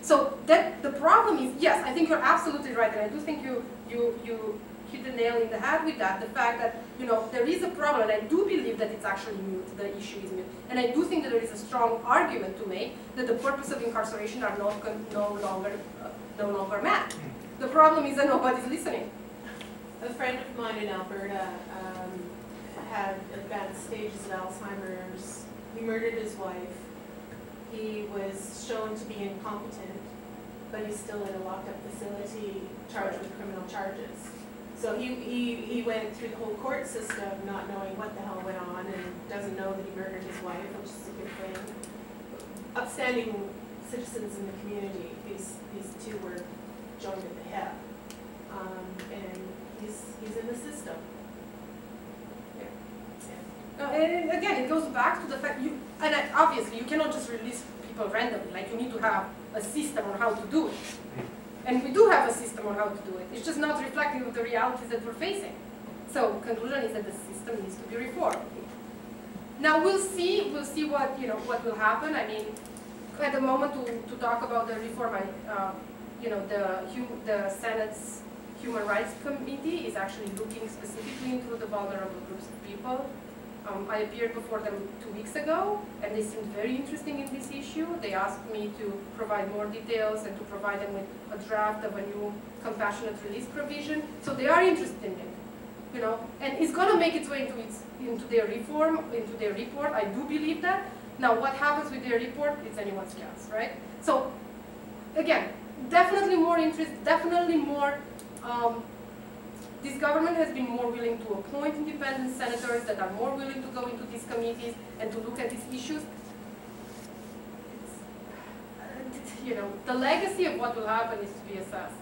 So that the problem is, yes, I think you're absolutely right, and I do think you you you hit the nail in the head with that. The fact that you know there is a problem, and I do believe that it's actually mute. The issue is mute, and I do think that there is a strong argument to make that the purpose of incarceration are not no longer uh, no longer met. The problem is that nobody's listening. A friend of mine in Alberta um, had advanced stages of Alzheimer's. He murdered his wife. He was shown to be incompetent, but he's still in a locked-up facility charged with criminal charges. So he, he, he went through the whole court system not knowing what the hell went on and doesn't know that he murdered his wife, which is a good thing. Upstanding citizens in the community, these, these two were joined at the hip. Um, and he's, he's in the system. Yeah. Yeah. And again, it goes back to the fact you, and obviously you cannot just release people randomly, like you need to have a system on how to do it. And we do have a system on how to do it, it's just not reflecting of the realities that we're facing. So conclusion is that the system needs to be reformed. Now we'll see, we'll see what, you know, what will happen, I mean, at the moment to, to talk about the reform, I, uh, you know, the, the Senate's Human Rights Committee is actually looking specifically into the vulnerable groups of people. Um, I appeared before them two weeks ago, and they seemed very interested in this issue. They asked me to provide more details and to provide them with a draft of a new compassionate release provision. So they are interested in it, you know, and it's gonna make its way into its, into their reform, into their report. I do believe that. Now, what happens with their report is anyone's guess, right? So, again, definitely more interest, definitely more um, this government has been more willing to appoint independent senators that are more willing to go into these committees and to look at these issues. You know, the legacy of what will happen is to be assessed.